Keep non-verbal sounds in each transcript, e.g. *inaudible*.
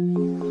Ready?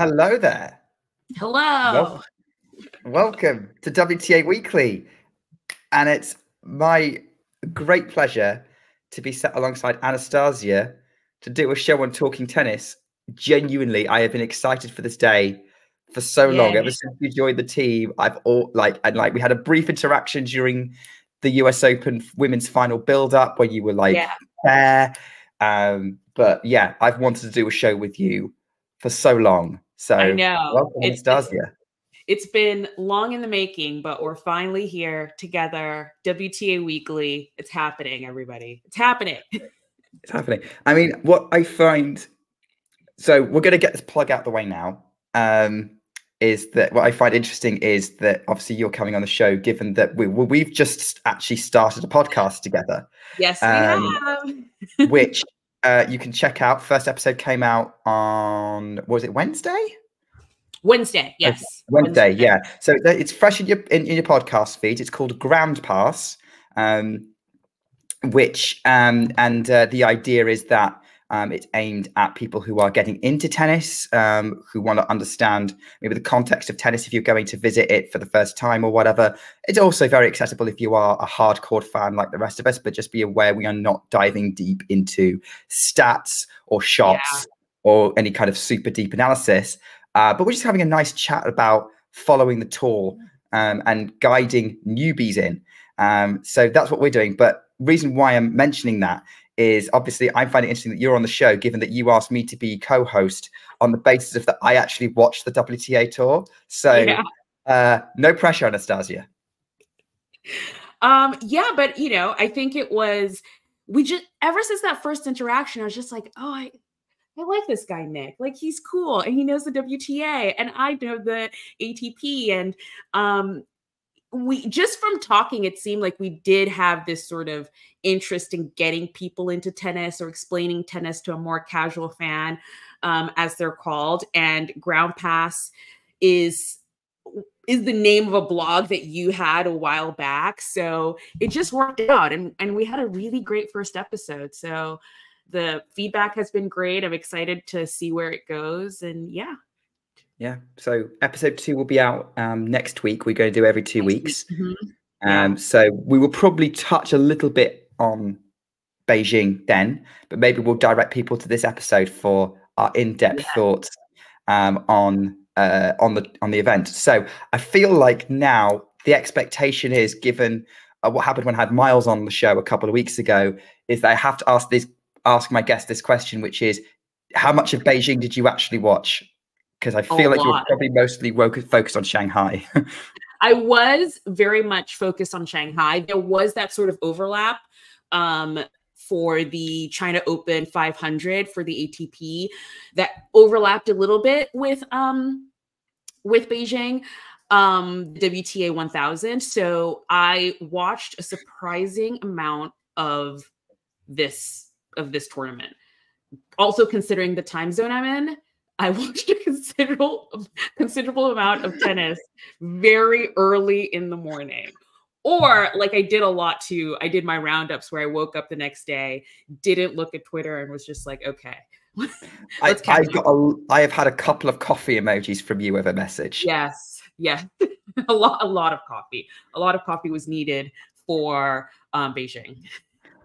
Hello there. Hello. Wel- welcome to WTA Weekly. And it's my great pleasure to be sat alongside Anastasia to do a show on talking tennis. Genuinely, I have been excited for this day for so long. Ever since you joined the team, I've all like and like we had a brief interaction during the US Open women's final build up where you were like yeah. there. Um, but yeah, I've wanted to do a show with you for so long. So I know. welcome, It's-. It's been long in the making, but we're finally here together. WTA Weekly. It's happening, everybody. It's happening. *laughs* It's happening. I mean, what I find so we're going to get this plug out the way now. Um, is that what I find interesting is that obviously you're coming on the show, given that we we've just actually started a podcast together, Yes, we Um, have. *laughs* which uh, you can check out. First episode came out on was it Wednesday? Wednesday. Yes. Wednesday, yeah. So it's fresh in your in, in your podcast feed. It's called Ground Pass, um, which um, and uh, the idea is that um, it's aimed at people who are getting into tennis, um, who want to understand maybe the context of tennis if you're going to visit it for the first time or whatever. It's also very accessible if you are a hardcore fan like the rest of us, but just be aware we are not diving deep into stats or shots or any kind of super deep analysis. Uh, but we're just having a nice chat about following the tour um, and guiding newbies in. Um, so that's what we're doing. But reason why I'm mentioning that is obviously I find it interesting that you're on the show, given that you asked me to be co-host on the basis of that I actually watched the WTA tour. So Yeah. uh, no pressure, Anastasia. Um, yeah, but you know, I think it was we just ever since that first interaction, I was just like, oh, I I like this guy, Nick. Like he's cool and he knows the WTA and I know the ATP. And um we just from talking, it seemed like we did have this sort of interest in getting people into tennis or explaining tennis to a more casual fan, um, as they're called. And Ground Pass is is the name of a blog that you had a while back. So it just worked out and and we had a really great first episode. So the feedback has been great. I'm excited to see where it goes and yeah. Yeah. So episode two will be out um, next week. We're going to do every two weeks. Mhm. Yeah. Um, so we will probably touch a little bit on Beijing then, but maybe we'll direct people to this episode for our in-depth Yeah. thoughts um, on uh, on the on the event. So I feel like now the expectation is, given uh, what happened when I had Miles on the show a couple of weeks ago, is that I have to ask this ask my guest this question, which is, how much of Beijing did you actually watch? Because I feel like you're probably mostly wo- focused on Shanghai. *laughs* I was very much focused on Shanghai. There was that sort of overlap um, for the China Open 500 for the ATP that overlapped a little bit with um, with Beijing, um, WTA 1000. So I watched a surprising amount of this of this tournament. Also considering the time zone I'm in, I watched a considerable considerable amount of tennis very early in the morning. Or like I did a lot too. I did my roundups where I woke up the next day, didn't look at Twitter, and was just like, okay. *laughs* I, I, got a, I have had a couple of coffee emojis from you with a message. Yes, yes, *laughs* a lot, a lot of coffee. A lot of coffee was needed for um, Beijing.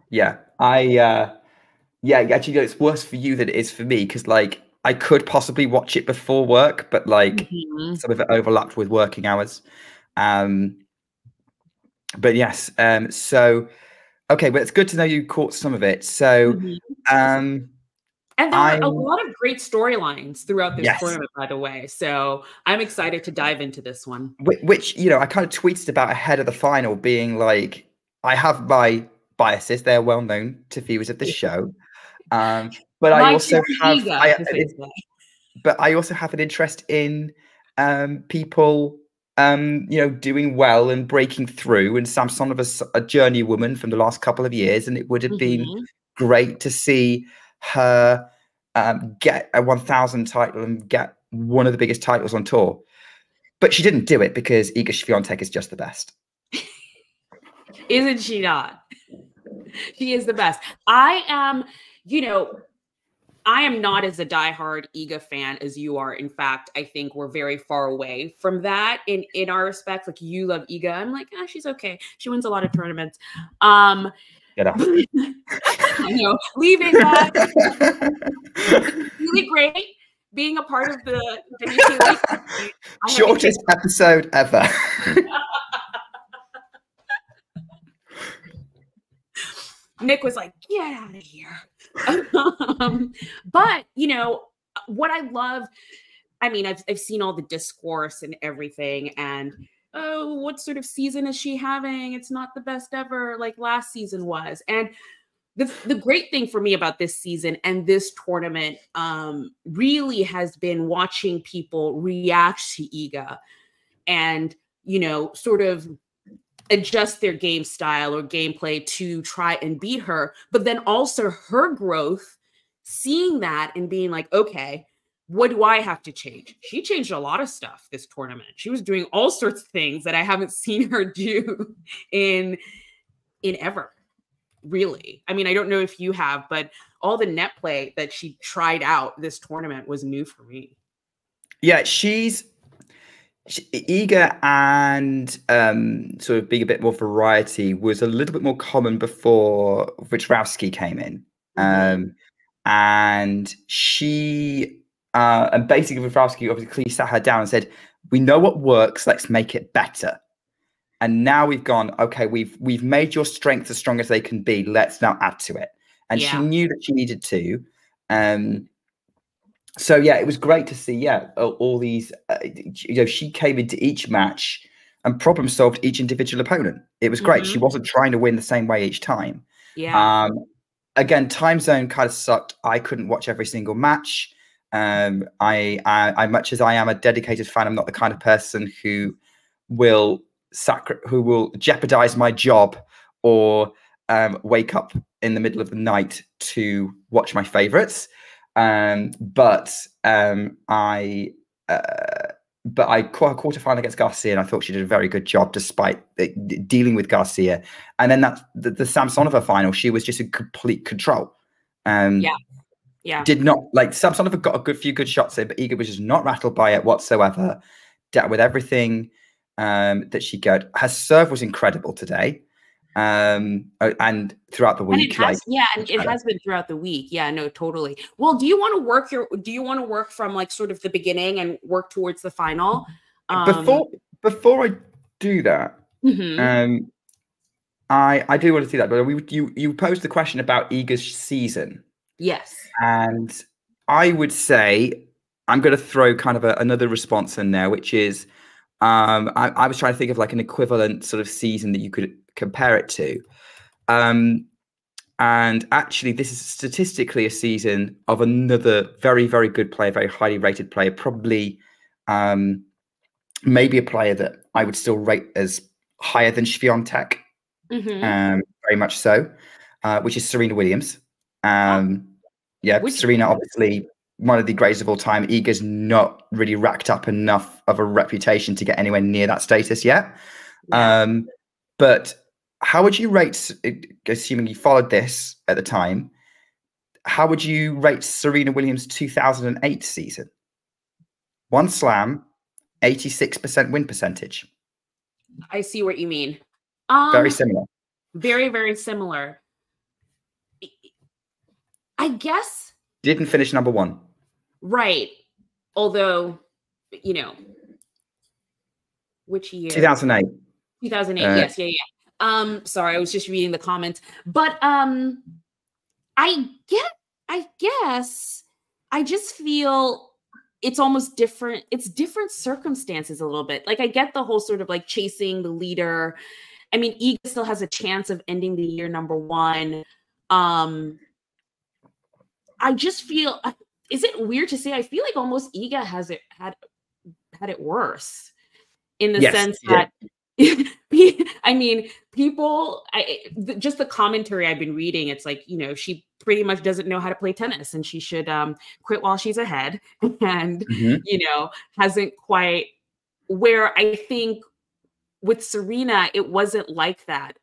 Yeah, I, uh, yeah, actually, it's worse for you than it is for me because, like, I could possibly watch it before work, but like mm-hmm. some of it overlapped with working hours. Um, but yes, um, so okay, but it's good to know you caught some of it. So, mm-hmm. um, and there I'm, were a lot of great storylines throughout this yes. tournament, by the way. So I'm excited to dive into this one. Which, which, you know, I kind of tweeted about ahead of the final, being like, I have my biases; they're well known to viewers of the show. Um, but I also have, I, but I also have an interest in um, people, um, you know, doing well and breaking through. And Samsonova's a journey woman from the last couple of years, and it would have mm-hmm. been great to see her um, get a 1000 title and get one of the biggest titles on tour. But she didn't do it because Iga Swiatek is just the best. *laughs* Isn't she not? She is the best. I am, you know, I am not as a diehard Iga fan as you are. In fact, I think we're very far away from that in in our respect. Like you love Iga, I'm like, ah, she's okay. She wins a lot of tournaments. Um, Get off. you *laughs* know, leaving that *laughs* really great being a part of the WTA shortest episode ever. *laughs* Nick was like, "Get out of here." *laughs* um, but you know what I love. I mean, I've I've seen all the discourse and everything, and oh, what sort of season is she having? It's not the best ever, like last season was. And the the great thing for me about this season and this tournament um, really has been watching people react to Iga, and you know, sort of adjust their game style or gameplay to try and beat her, but then also her growth, seeing that and being like, okay, what do I have to change? She changed a lot of stuff this tournament. She was doing all sorts of things that I haven't *laughs* seen her do in in ever. Really. I mean, I don't know if you have, but all the net play that she tried out this tournament was new for me. Yeah, she's Iga and um, sort of being a bit more variety was a little bit more common before Wiktorowski came in. Mm-hmm. Um, and she, uh, and basically Wiktorowski obviously sat her down and said, we know what works, let's make it better. And now we've gone, okay, we've we've made your strengths as strong as they can be. Let's now add to it. And yeah. she knew that she needed to. Um, so yeah, it was great to see. Yeah, all, these. Uh, you know, she came into each match and problem solved each individual opponent. It was great. Mm-hmm. She wasn't trying to win the same way each time. Yeah. Um, again, time zone kind of sucked. I couldn't watch every single match. Um, I, I, I, much as I am a dedicated fan, I'm not the kind of person who will sacri- who will jeopardize my job or um, wake up in the middle of the night to watch my favorites. Um, but um, I, uh, but I caught a quarterfinal against Garcia, and I thought she did a very good job despite the, dealing with Garcia. And then that the, the Samsonova final, she was just in complete control. Um, yeah, yeah. Did not like Samsonova got a good few good shots in, but Iga was just not rattled by it whatsoever. Dealt with everything um, that she got. Her serve was incredible today um uh, and throughout the week has, like yeah and it has been throughout the week. Yeah no totally. Well do you want to work your do you want to work from like sort of the beginning and work towards the final? Um, before before i do that mm-hmm. um i i do want to see that but we you you posed the question about Iga's season. Yes. And i would say i'm going to throw kind of a, another response in there which is um I, I was trying to think of like an equivalent sort of season that you could compare it to. Um, and actually, this is statistically a season of another very, very good player, very highly rated player, probably um, maybe a player that I would still rate as higher than Swiatek. Mm-hmm. Um, very much so, uh, which is Serena Williams. Um, yeah, Which- Serena, obviously one of the greatest of all time. Iga's not really racked up enough of a reputation to get anywhere near that status yet. Yeah. Um, but how would you rate, assuming you followed this at the time, how would you rate Serena Williams' 2008 season? One slam, 86% win percentage. I see what you mean. Um, Very similar. very, very similar. I guess Didn't finish number one. right. Although, you know, which year? 2008. 2008 Uh, yes yeah yeah um sorry i was just reading the comments. But um i get i guess i just feel it's almost different it's different circumstances a little bit. Like i get the whole sort of like chasing the leader. I mean Iga still has a chance of ending the year number one. Um i just feel uh, is it weird to say? I feel like almost Iga has it had had it worse in the Yes, sense yeah. I mean, people, I, just the commentary I've been reading, it's like, you know, she pretty much doesn't know how to play tennis and she should um, quit while she's ahead *laughs* and, Mhm. you know, hasn't quite where I think with Serena, it wasn't like that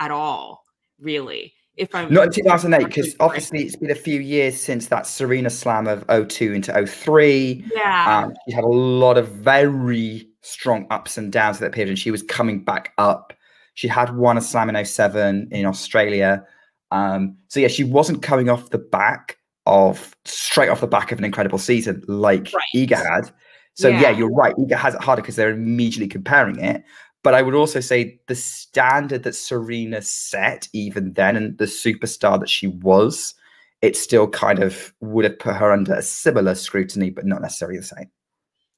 at all, really. If I'm Not in 2008, because obviously it's been a few years since that Serena slam of 02 into 03. yeah, Um, she had a lot of very strong ups and downs at that period, and she was coming back up. She had won a slam in 07 in Australia. Um, so yeah, she wasn't coming off the back of straight off the back of an incredible season like Right. Iga had. So yeah, Yeah. you're right. Iga has it harder because they're immediately comparing it. But I would also say the standard that Serena set even then and the superstar that she was, it still kind of would have put her under a similar scrutiny, but not necessarily the same.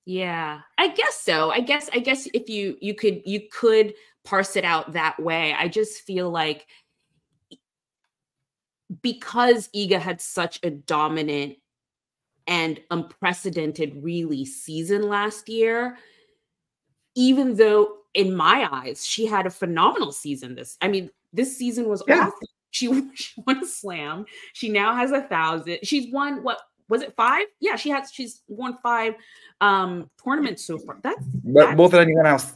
Yeah, I guess so. I guess I guess if you you could you could parse it out that way. I just feel like because Iga had such a dominant and unprecedented really season last year, even though in my eyes she had a phenomenal season this I mean this season was Yeah. awesome. She, *laughs* she won a slam. She now has a thousand. She's won what was it five? Yeah, she has she's won five um tournaments so far. That's But more than anyone else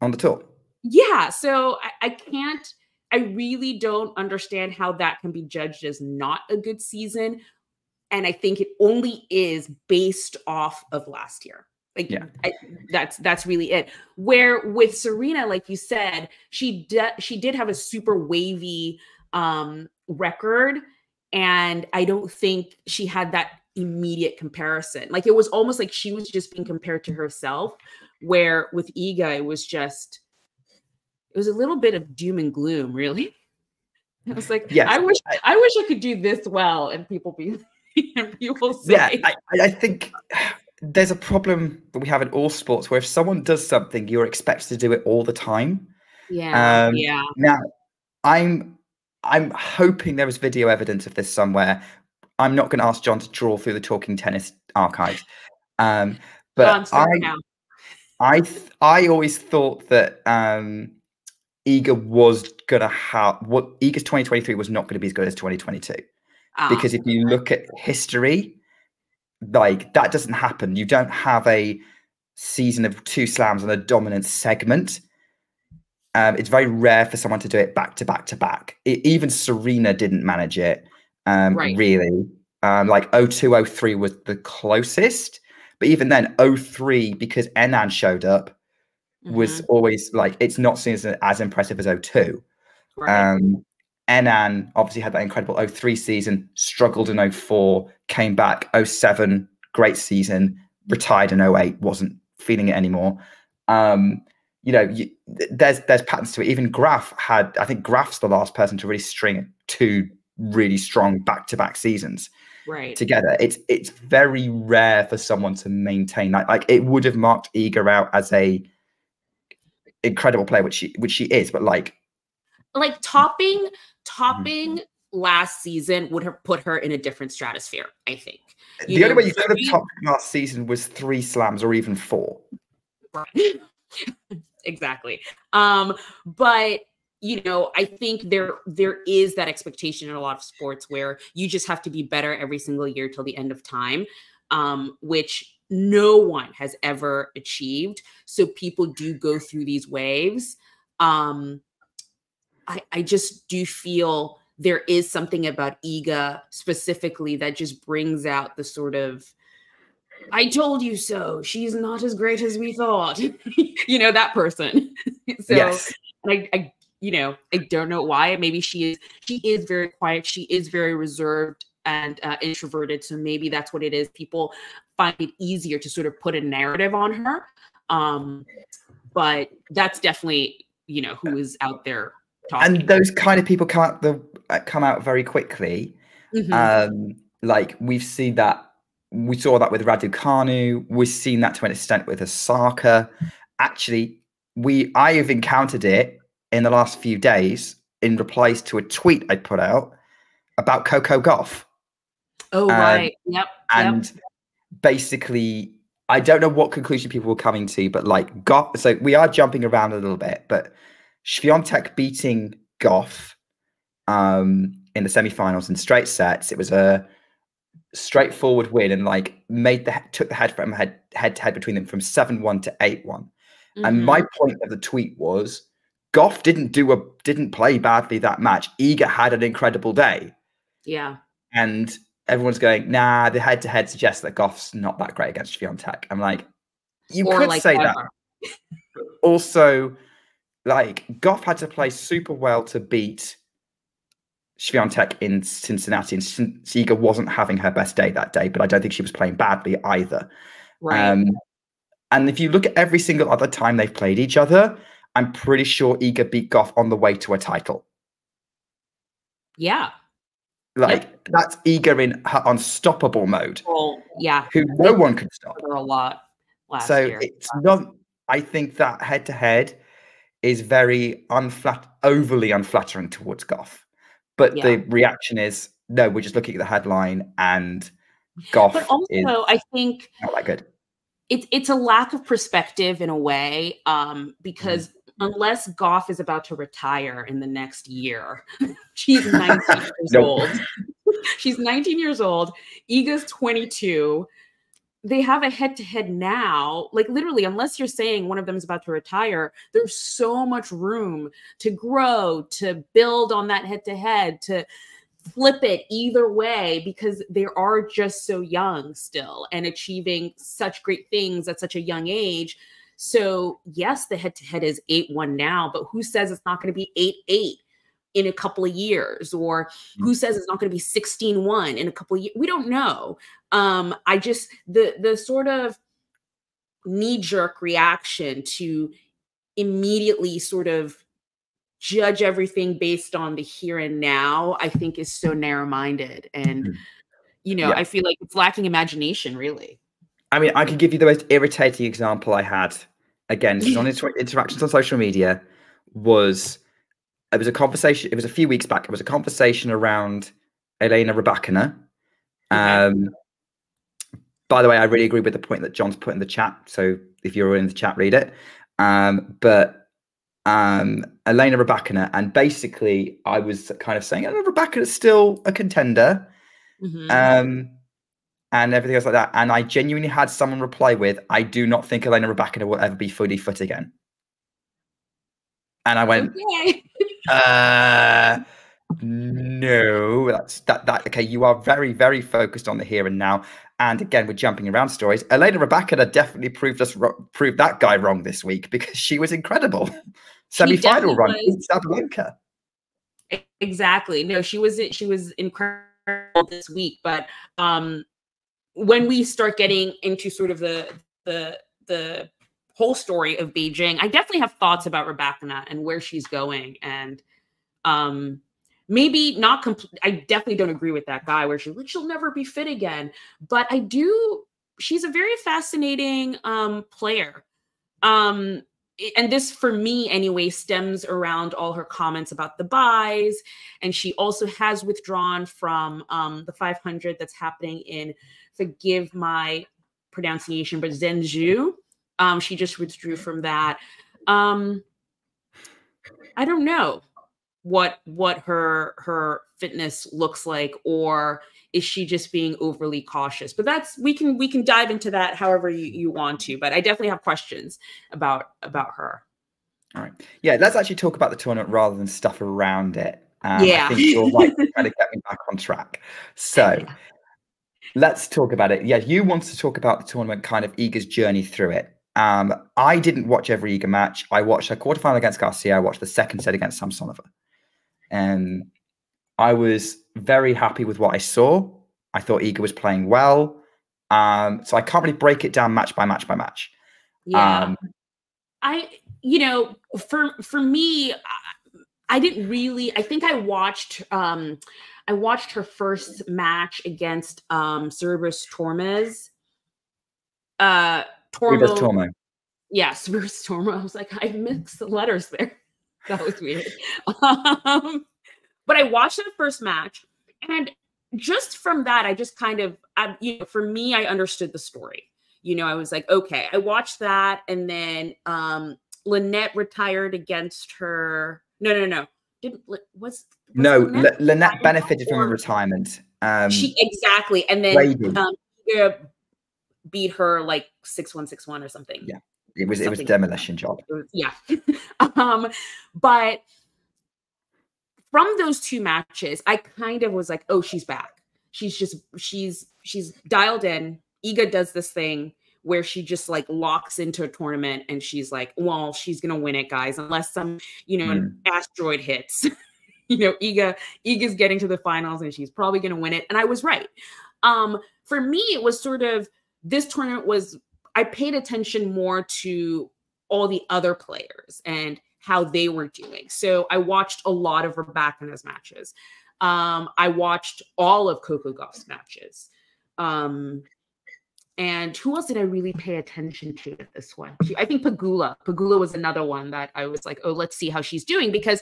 on the tour. yeah. So I, I can't, I really don't understand how that can be judged as not a good season. And I think it only is based off of last year. Like Yeah. I, that's that's really it. Where with Serena, like you said, she did she did have a super wavy um record, and I don't think she had that immediate comparison. Like it was almost like she was just being compared to herself. Where with Iga, it was just it was a little bit of doom and gloom, really. *laughs* I was like, Yes, I wish I- I, wish I could do this well, and people be *laughs* and people say, Yeah, I, I- think there's a problem that we have in all sports where if someone does something, you're expected to do it all the time. yeah, Um, yeah, Now, I'm I'm hoping there is video evidence of this somewhere. I'm not going to ask John to draw through the Talking Tennis archives, um, but I now. I th- I always thought that um, Iga was gonna have what Iga's 2023 was not going to be as good as 2022 Ah, because if you look at history, like that doesn't happen. You don't have a season of two slams and a dominant segment. Um, it's very rare for someone to do it back to back to back. E- even Serena didn't manage it um, Right. really. Um, like 02, 03 was the closest, but even then, 03, because Henin showed up, was mhm, always like it's not seen as, as impressive as 02. right. Um, Henin obviously had that incredible 03 season, struggled in 04, came back 07, great season, retired in 08, wasn't feeling it anymore. Um, you know, you, there's there's patterns to it. Even Graf had, I think Graf's the last person to really string two really strong back-to-back seasons right. together. It's it's very rare for someone to maintain that. Like it would have marked Iga out as a incredible player, which she which she is, but like like topping Mm-hmm. topping last season would have put her in a different stratosphere i think You the only way you could have topped last season was three slams or even four. Right. Exactly um but you know, I think there there is that expectation in a lot of sports where you just have to be better every single year till the end of time, um, which no one has ever achieved. So people do go through these waves. Um, I, I just do feel there is something about Iga specifically that just brings out the sort of I told you so. She's not as great as we thought. *laughs* you know, that person. *laughs* so yes. I, I you know, I don't know why. Maybe she is she is very quiet. She is very reserved and uh, introverted. So maybe that's what it is. People find it easier to sort of put a narrative on her. Um, but that's definitely you know who is out there talking. And those kind of people come out the uh, come out very quickly. Mm-hmm. Um, like we've seen that. We saw that with Raducanu. We've seen that to an extent with Osaka. Actually, we I have encountered it in the last few days in replies to a tweet I put out about Coco Gauff. Oh um, right, yep. And yep. basically, I don't know what conclusion people were coming to, but like Gauff. So we are jumping around a little bit, but Swiatek beating Gauff um, in the semi-finals in straight sets. It was a straightforward win and like made the took the head from head head to head between them from seven one to eight one. Mm-hmm. And my point of the tweet was Gauff didn't do a didn't play badly that match. Iga had an incredible day. Yeah. And everyone's going, nah, the head to head suggests that Gauff's not that great against Swiatek. I'm like, you or could like say ever. that. also, like Goff had to play super well to beat Swiatek in Cincinnati, and Iga wasn't having her best day that day, but I don't think she was playing badly either. Right. Um, and if you look at every single other time they've played each other, I'm pretty sure Iga beat Gauff on the way to a title. Yeah. Like yep. that's Iga in her unstoppable mode. Well, yeah. Who no one could stop. a lot last so year. it's not I think that head to head is very unflat, overly unflattering towards Gauff. But yeah. the reaction is no, we're just looking at the headline and Gauff. But also, I think not that good. It's it's a lack of perspective in a way, um, because mm. unless Gauff is about to retire in the next year, *laughs* *laughs* *laughs* she's 19 years old. she's 19 years old. Iga's 22 they have a head to head now. Like literally, unless you're saying one of them is about to retire, there's so much room to grow, to build on that head to head, to flip it either way because they are just so young still and achieving such great things at such a young age. So, yes, the head to head is 8 1 now, but who says it's not going to be 8 8? In a couple of years or who mm. says it's not going to be 16-1 in a couple of years we don't know um i just the the sort of knee jerk reaction to immediately sort of judge everything based on the here and now i think is so narrow minded and mm-hmm. you know yeah. i feel like it's lacking imagination really i mean i could give you the most irritating example i had again on *laughs* inter- interactions on social media was it was a conversation. It was a few weeks back. It was a conversation around Elena Rybakina. Um, by the way, I really agree with the point that John's put in the chat. So if you're in the chat, read it. Um, but um, Elena Rybakina, and basically, I was kind of saying, oh, Rybakina is still a contender, mm-hmm. um, and everything else like that. And I genuinely had someone reply with, "I do not think Elena Rybakina will ever be fully fit again." And I went, okay. *laughs* uh, no, that's that, that, okay. You are very, very focused on the here and now. And again, we're jumping around stories. Elena Rybakina definitely proved us, proved that guy wrong this week *laughs* because she was incredible. Semi final run, Sabalenka. Exactly. No, she was, she was incredible this week. But um, when we start getting into sort of the, the, the whole story of Beijing, I definitely have thoughts about Rybakina and where she's going. And um, maybe not complete. I definitely don't agree with that guy where she's like, she'll never be fit again. But I do, she's a very fascinating um, player. Um, and this for me anyway stems around all her comments about the buys and she also has withdrawn from um, the 500 that's happening in forgive my pronunciation but Zhengzhou um, she just withdrew from that. Um, I don't know. what what her her fitness looks like or is she just being overly cautious? But that's we can we can dive into that however you, you want to but i definitely have questions about about her. All right. Yeah let's actually talk about the tournament rather than stuff around it. Um, yeah. i think you're *laughs* right trying to get me back on track. So let's talk about it. Yeah you want to talk about the tournament kind of Iga's journey through it um, I didn't watch every Iga match. I watched a quarterfinal against Garcia. I watched the second set against Samsonova. And I was very happy with what I saw. I thought Iga was playing well. Um, so I can't really break it down match by match by match. Yeah. Um, I, you know, for for me, I didn't really. I think I watched. Um, I watched her first match against um Sorribes Tormes. Uh, Tormo. Tormo. Yeah, Sorribes Tormo. *laughs* I was like, I mixed the letters there. *laughs* that was weird. Um, but I watched the first match, and just from that, I just kind of, I, you know, for me, I understood the story. You know, I was like, okay, I watched that, and then um, Linette retired against her. No, no, no. Didn't was, was no Linette, Linette benefited from a retirement. Um, she exactly, and then um, beat her like six one six one or something. Yeah. It was it was demolition job. Was, yeah. *laughs* um, but from those two matches, I kind of was like, oh, she's back. She's just she's she's dialed in. Iga does this thing where she just like locks into a tournament and she's like, well, she's gonna win it, guys, unless some, you know, mm. an asteroid hits. *laughs* you know, Iga, Iga's getting to the finals and she's probably gonna win it. And I was right. Um, for me, it was sort of this tournament was I paid attention more to all the other players and how they were doing. So I watched a lot of Rybakina's matches. Um, I watched all of Coco Gauff's matches. Um, and who else did I really pay attention to at this one? I think Pegula. Pegula was another one that I was like, oh, let's see how she's doing because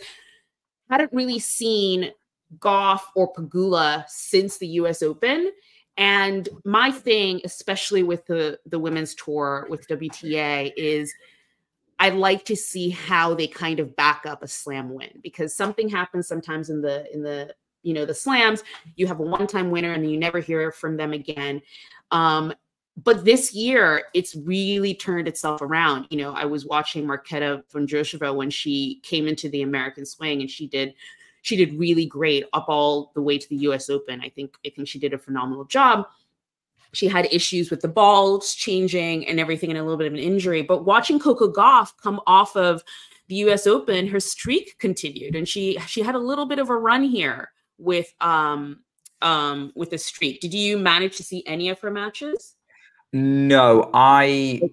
I hadn't really seen Gauff or Pegula since the US Open. And my thing, especially with the the women's tour with WTA, is I like to see how they kind of back up a slam win because something happens sometimes in the in the you know the slams. You have a one time winner and you never hear from them again. Um, but this year, it's really turned itself around. You know, I was watching Marketa Vondrousova when she came into the American swing and she did she did really great up all the way to the US Open. I think I think she did a phenomenal job. She had issues with the balls changing and everything and a little bit of an injury. But watching Coco Gauff come off of the US Open, her streak continued and she she had a little bit of a run here with um um with the streak. Did you manage to see any of her matches? No, I okay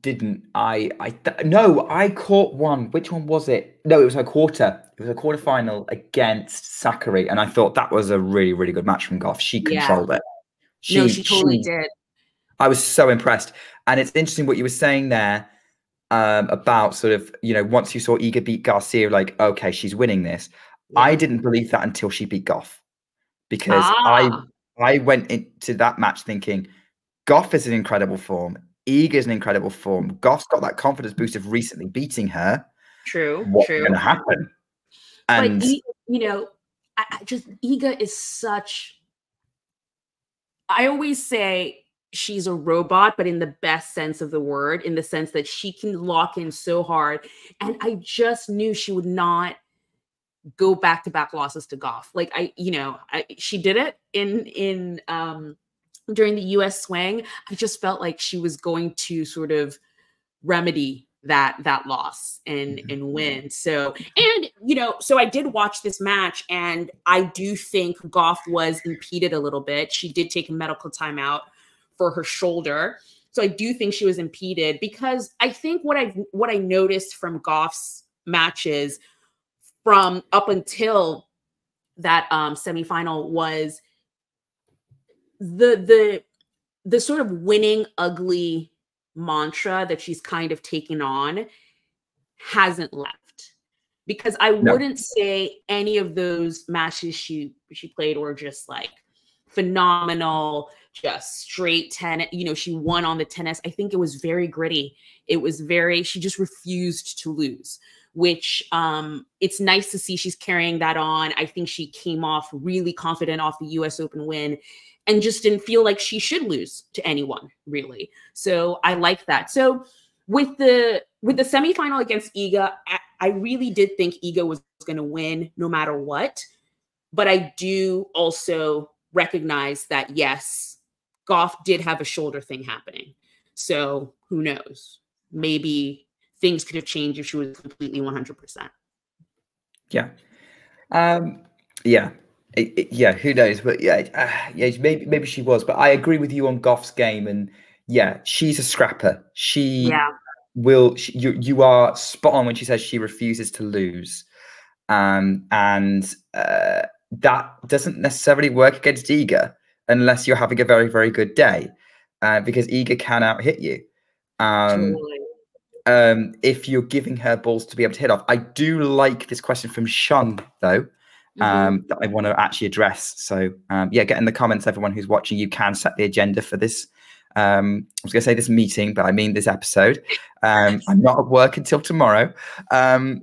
didn't I I th- no I caught one. Which one was it? No it was a quarter. It was a quarter final against Sakkari and I thought that was a really really good match from Gauff she controlled yeah. it. She, no she totally she, did. I was so impressed. And it's interesting what you were saying there um, about sort of you know once you saw Iga beat Garcia like okay she's winning this. Yeah. I didn't believe that until she beat Gauff because ah. I I went into that match thinking Gauff is in incredible form Iga's in incredible form. Gauff's got that confidence boost of recently beating her. True. What's true. going to happen? And but, you know, I, I just Iga is such. I always say she's a robot, but in the best sense of the word, in the sense that she can lock in so hard. And I just knew she would not go back to back losses to Goff. Like I, you know, I, she did it in in um during the US swing, I just felt like she was going to sort of remedy that that loss and mm-hmm. and win. So and you know, so I did watch this match and I do think Gauff was impeded a little bit. She did take a medical timeout for her shoulder. So I do think she was impeded because I think what I what I noticed from Gauff's matches from up until that um semifinal was the the the sort of winning ugly mantra that she's kind of taken on hasn't left because i no. wouldn't say any of those matches she she played were just like phenomenal just straight tennis you know she won on the tennis i think it was very gritty it was very she just refused to lose which um, it's nice to see she's carrying that on. I think she came off really confident off the US Open win and just didn't feel like she should lose to anyone really. So I like that. So with the with the semifinal against Iga, I, really did think Iga was going to win no matter what. But I do also recognize that yes, Gauff did have a shoulder thing happening. So who knows? Maybe things could have changed if she was completely 100%. Yeah. Um, yeah. It, it, yeah, who knows? But yeah, uh, yeah, maybe maybe she was. But I agree with you on Gauff's game, and yeah, she's a scrapper. She yeah. will. She, you you are spot on when she says she refuses to lose, um, and uh, that doesn't necessarily work against Iga unless you're having a very very good day, uh, because Iga can out hit you. Um, totally um, if you're giving her balls to be able to hit off. I do like this question from Shun, though, mm-hmm. um, that I want to actually address. So, um, yeah, get in the comments, everyone who's watching. You can set the agenda for this. Um, I was going to say this meeting, but I mean this episode. *laughs* Um, I'm not at work until tomorrow. Um,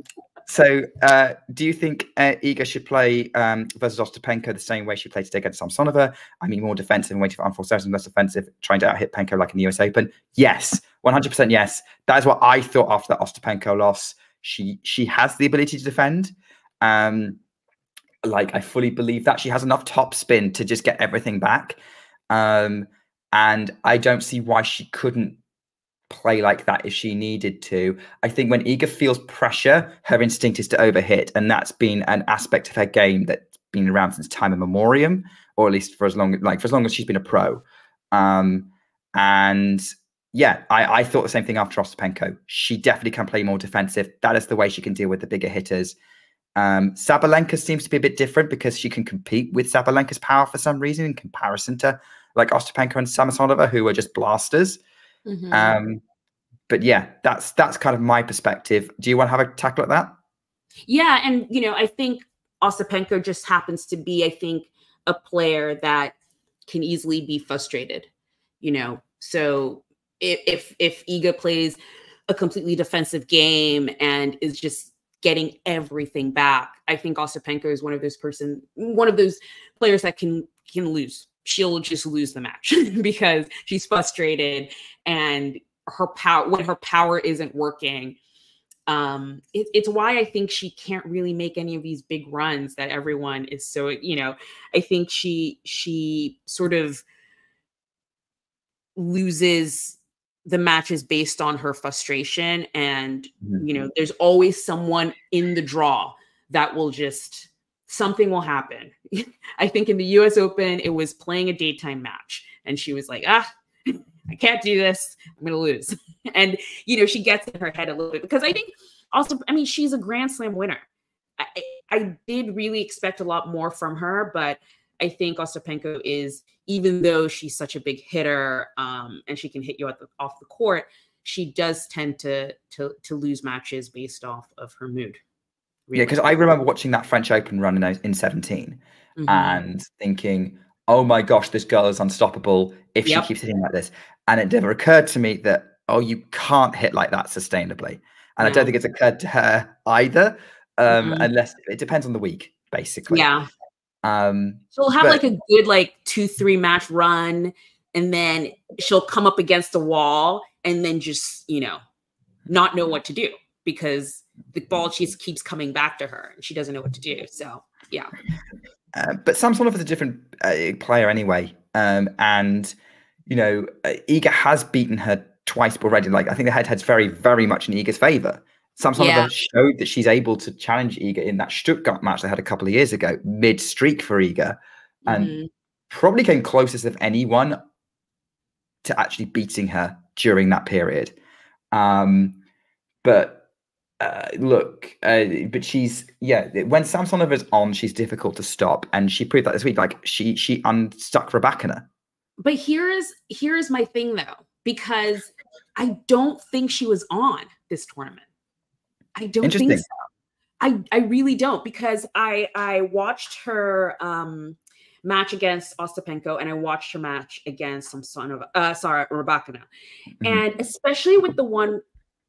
so, uh, do you think uh, Iga should play um, versus Ostapenko the same way she played today against Samsonova? I mean, more defensive and waiting for unforced errors and less offensive, trying to hit Penko like in the US Open? Yes, 100% yes. That is what I thought after that Ostapenko loss. She she has the ability to defend. Um, like I fully believe that she has enough top spin to just get everything back. Um, and I don't see why she couldn't play like that if she needed to. I think when Iga feels pressure, her instinct is to overhit, and that's been an aspect of her game that's been around since time immemorial, or at least for as long like for as long as she's been a pro. Um, and yeah, I, I thought the same thing after Ostapenko. She definitely can play more defensive. That is the way she can deal with the bigger hitters. Um, Sabalenka seems to be a bit different because she can compete with Sabalenka's power for some reason in comparison to like Ostapenko and Samsonova, who are just blasters. Mm-hmm. Um, but yeah, that's that's kind of my perspective. Do you want to have a tackle at that? Yeah, and you know, I think Ostapenko just happens to be, I think, a player that can easily be frustrated. You know, so if if, if Iga plays a completely defensive game and is just getting everything back, I think Ostapenko is one of those person, one of those players that can can lose. She'll just lose the match *laughs* because she's frustrated and her power when her power isn't working um it, it's why i think she can't really make any of these big runs that everyone is so you know i think she she sort of loses the match is based on her frustration and mm-hmm. you know there's always someone in the draw that will just something will happen. *laughs* I think in the US Open, it was playing a daytime match. And she was like, ah, I can't do this. I'm to lose. *laughs* and, you know, she gets in her head a little bit because I think also, I mean, she's a Grand Slam winner. I, I did really expect a lot more from her, but I think Ostapenko is, even though she's such a big hitter um, and she can hit you the, off the court, she does tend to, to to lose matches based off of her mood. Really. Yeah, because I remember watching that French Open run in, in 17 mm-hmm. and thinking, oh my gosh, this girl is unstoppable if yep. she keeps hitting like this. And it never occurred to me that, oh, you can't hit like that sustainably. And yeah. I don't think it's occurred to her either, um, mm-hmm. unless it depends on the week, basically. Yeah. Um, she'll have but, like a good, like, two, three match run, and then she'll come up against the wall and then just, you know, not know what to do because the ball just keeps coming back to her and she doesn't know what to do. So yeah. Uh, but Samsonov is a different uh, player anyway, um, and you know uh, Iga has beaten her twice already. Like I think the head-to-head's very, very much in Iga's favor. Samsonov yeah. showed that she's able to challenge Iga in that Stuttgart match they had a couple of years ago, mid-streak for Iga, and mm-hmm. probably came closest of anyone to actually beating her during that period. Um, but uh, look, uh, but she's yeah. When Samsonova is on, she's difficult to stop, and she proved that this week. Like she she unstuck Rybakina. But here is here is my thing though, because I don't think she was on this tournament. I don't think so. I I really don't because I I watched her um match against Ostapenko and I watched her match against some son of uh sorry Rybakina. Mm-hmm. And especially with the one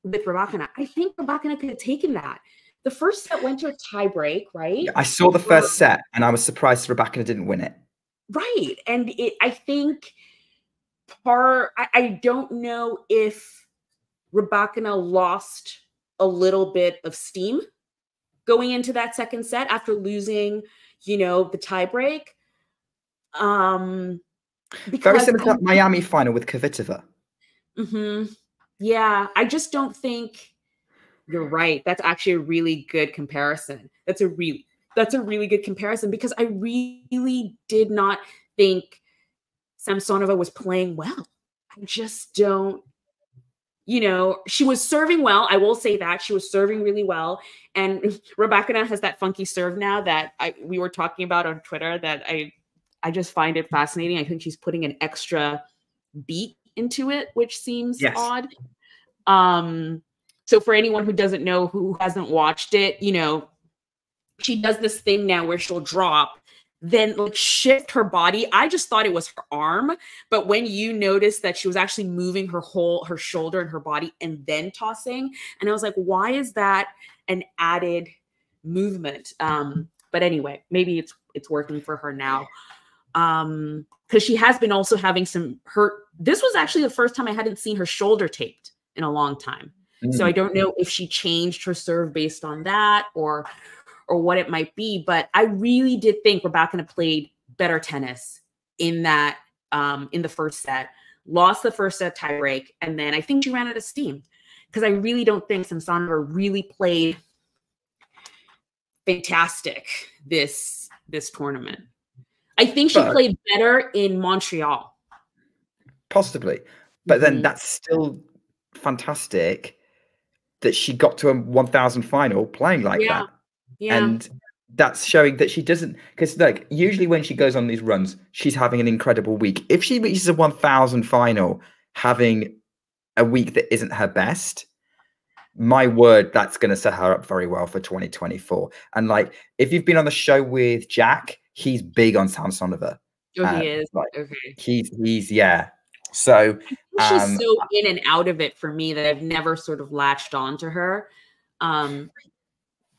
with Rybakina. I think Rybakina could have taken that. The first set went to a tie break, right? I saw the first set and I was surprised Rebecca didn't win it. Right. And it I think part I, I don't know if Rybakina lost a little bit of steam going into that second set after losing, you know, the tiebreak. Um very similar to Miami final with Kvitova. Mm-hmm. Yeah, I just don't think you're right. That's actually a really good comparison. That's a really that's a really good comparison because I really did not think Samsonova was playing well. I just don't you know, she was serving well. I will say that she was serving really well. And *laughs* Rebecca now has that funky serve now that I we were talking about on Twitter that I I just find it fascinating. I think she's putting an extra beat into it, which seems yes. odd. Um, so for anyone who doesn't know, who hasn't watched it, you know, she does this thing now where she'll drop, then like shift her body. I just thought it was her arm, but when you notice that she was actually moving her whole her shoulder and her body and then tossing, and I was like, why is that an added movement? Um, but anyway, maybe it's it's working for her now um because she has been also having some hurt this was actually the first time i hadn't seen her shoulder taped in a long time mm. so i don't know if she changed her serve based on that or or what it might be but i really did think rebecca played better tennis in that um in the first set lost the first set tiebreak and then i think she ran out of steam because i really don't think samsonova really played fantastic this this tournament I think she but, played better in Montreal. Possibly. But then mm-hmm. that's still fantastic that she got to a 1000 final playing like yeah. that. Yeah. And that's showing that she doesn't because like usually when she goes on these runs, she's having an incredible week. If she reaches a 1000 final having a week that isn't her best, my word, that's going to set her up very well for 2024. And like, if you've been on the show with Jack, he's big on Samsonova. Oh, um, he is. Like, okay. He's he's yeah. So um, she's so in and out of it for me that I've never sort of latched on to her. Um,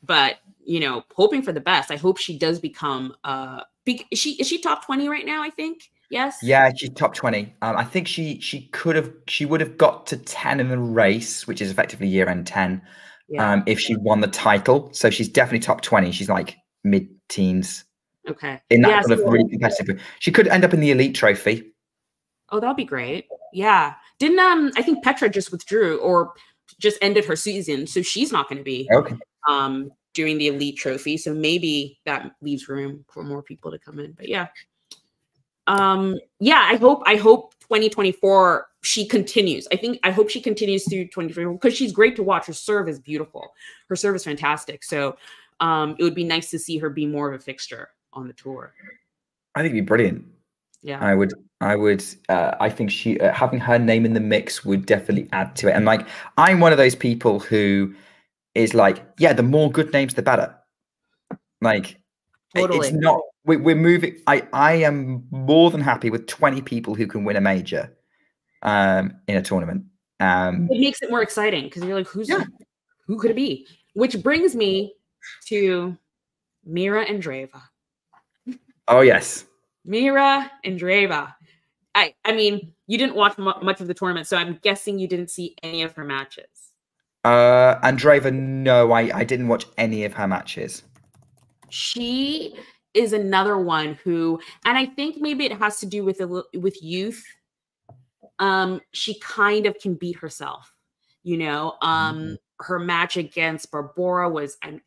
but you know, hoping for the best. I hope she does become uh be, is she is she top 20 right now, I think. Yes. Yeah, she's top 20. Um, I think she she could have she would have got to 10 in the race, which is effectively year end 10. Yeah. Um, if she won the title. So she's definitely top 20. She's like mid teens. Okay. In that yeah, sort so of really competitive. She could end up in the elite trophy. Oh, that'd be great. Yeah. Didn't um I think Petra just withdrew or just ended her season, so she's not going to be okay. Um doing the elite trophy. So maybe that leaves room for more people to come in. But yeah. Um yeah, I hope I hope 2024 she continues. I think I hope she continues through 2024 because she's great to watch. Her serve is beautiful. Her serve is fantastic. So um it would be nice to see her be more of a fixture on the tour. I think it'd be brilliant. Yeah, I would. I would. Uh, I think she uh, having her name in the mix would definitely add to it. And like, I'm one of those people who is like, yeah, the more good names, the better. Like, totally. it's not. We, we're moving. I I am more than happy with 20 people who can win a major, um, in a tournament. Um, it makes it more exciting because you're like, who's yeah. who could it be? Which brings me to Mira Andreeva. Oh yes, Mira Andreeva. I I mean, you didn't watch much of the tournament, so I'm guessing you didn't see any of her matches. Uh, Andreeva, no, I I didn't watch any of her matches. She is another one who, and I think maybe it has to do with a, with youth. Um, she kind of can beat herself, you know. Um, mm-hmm. her match against Barbora was, and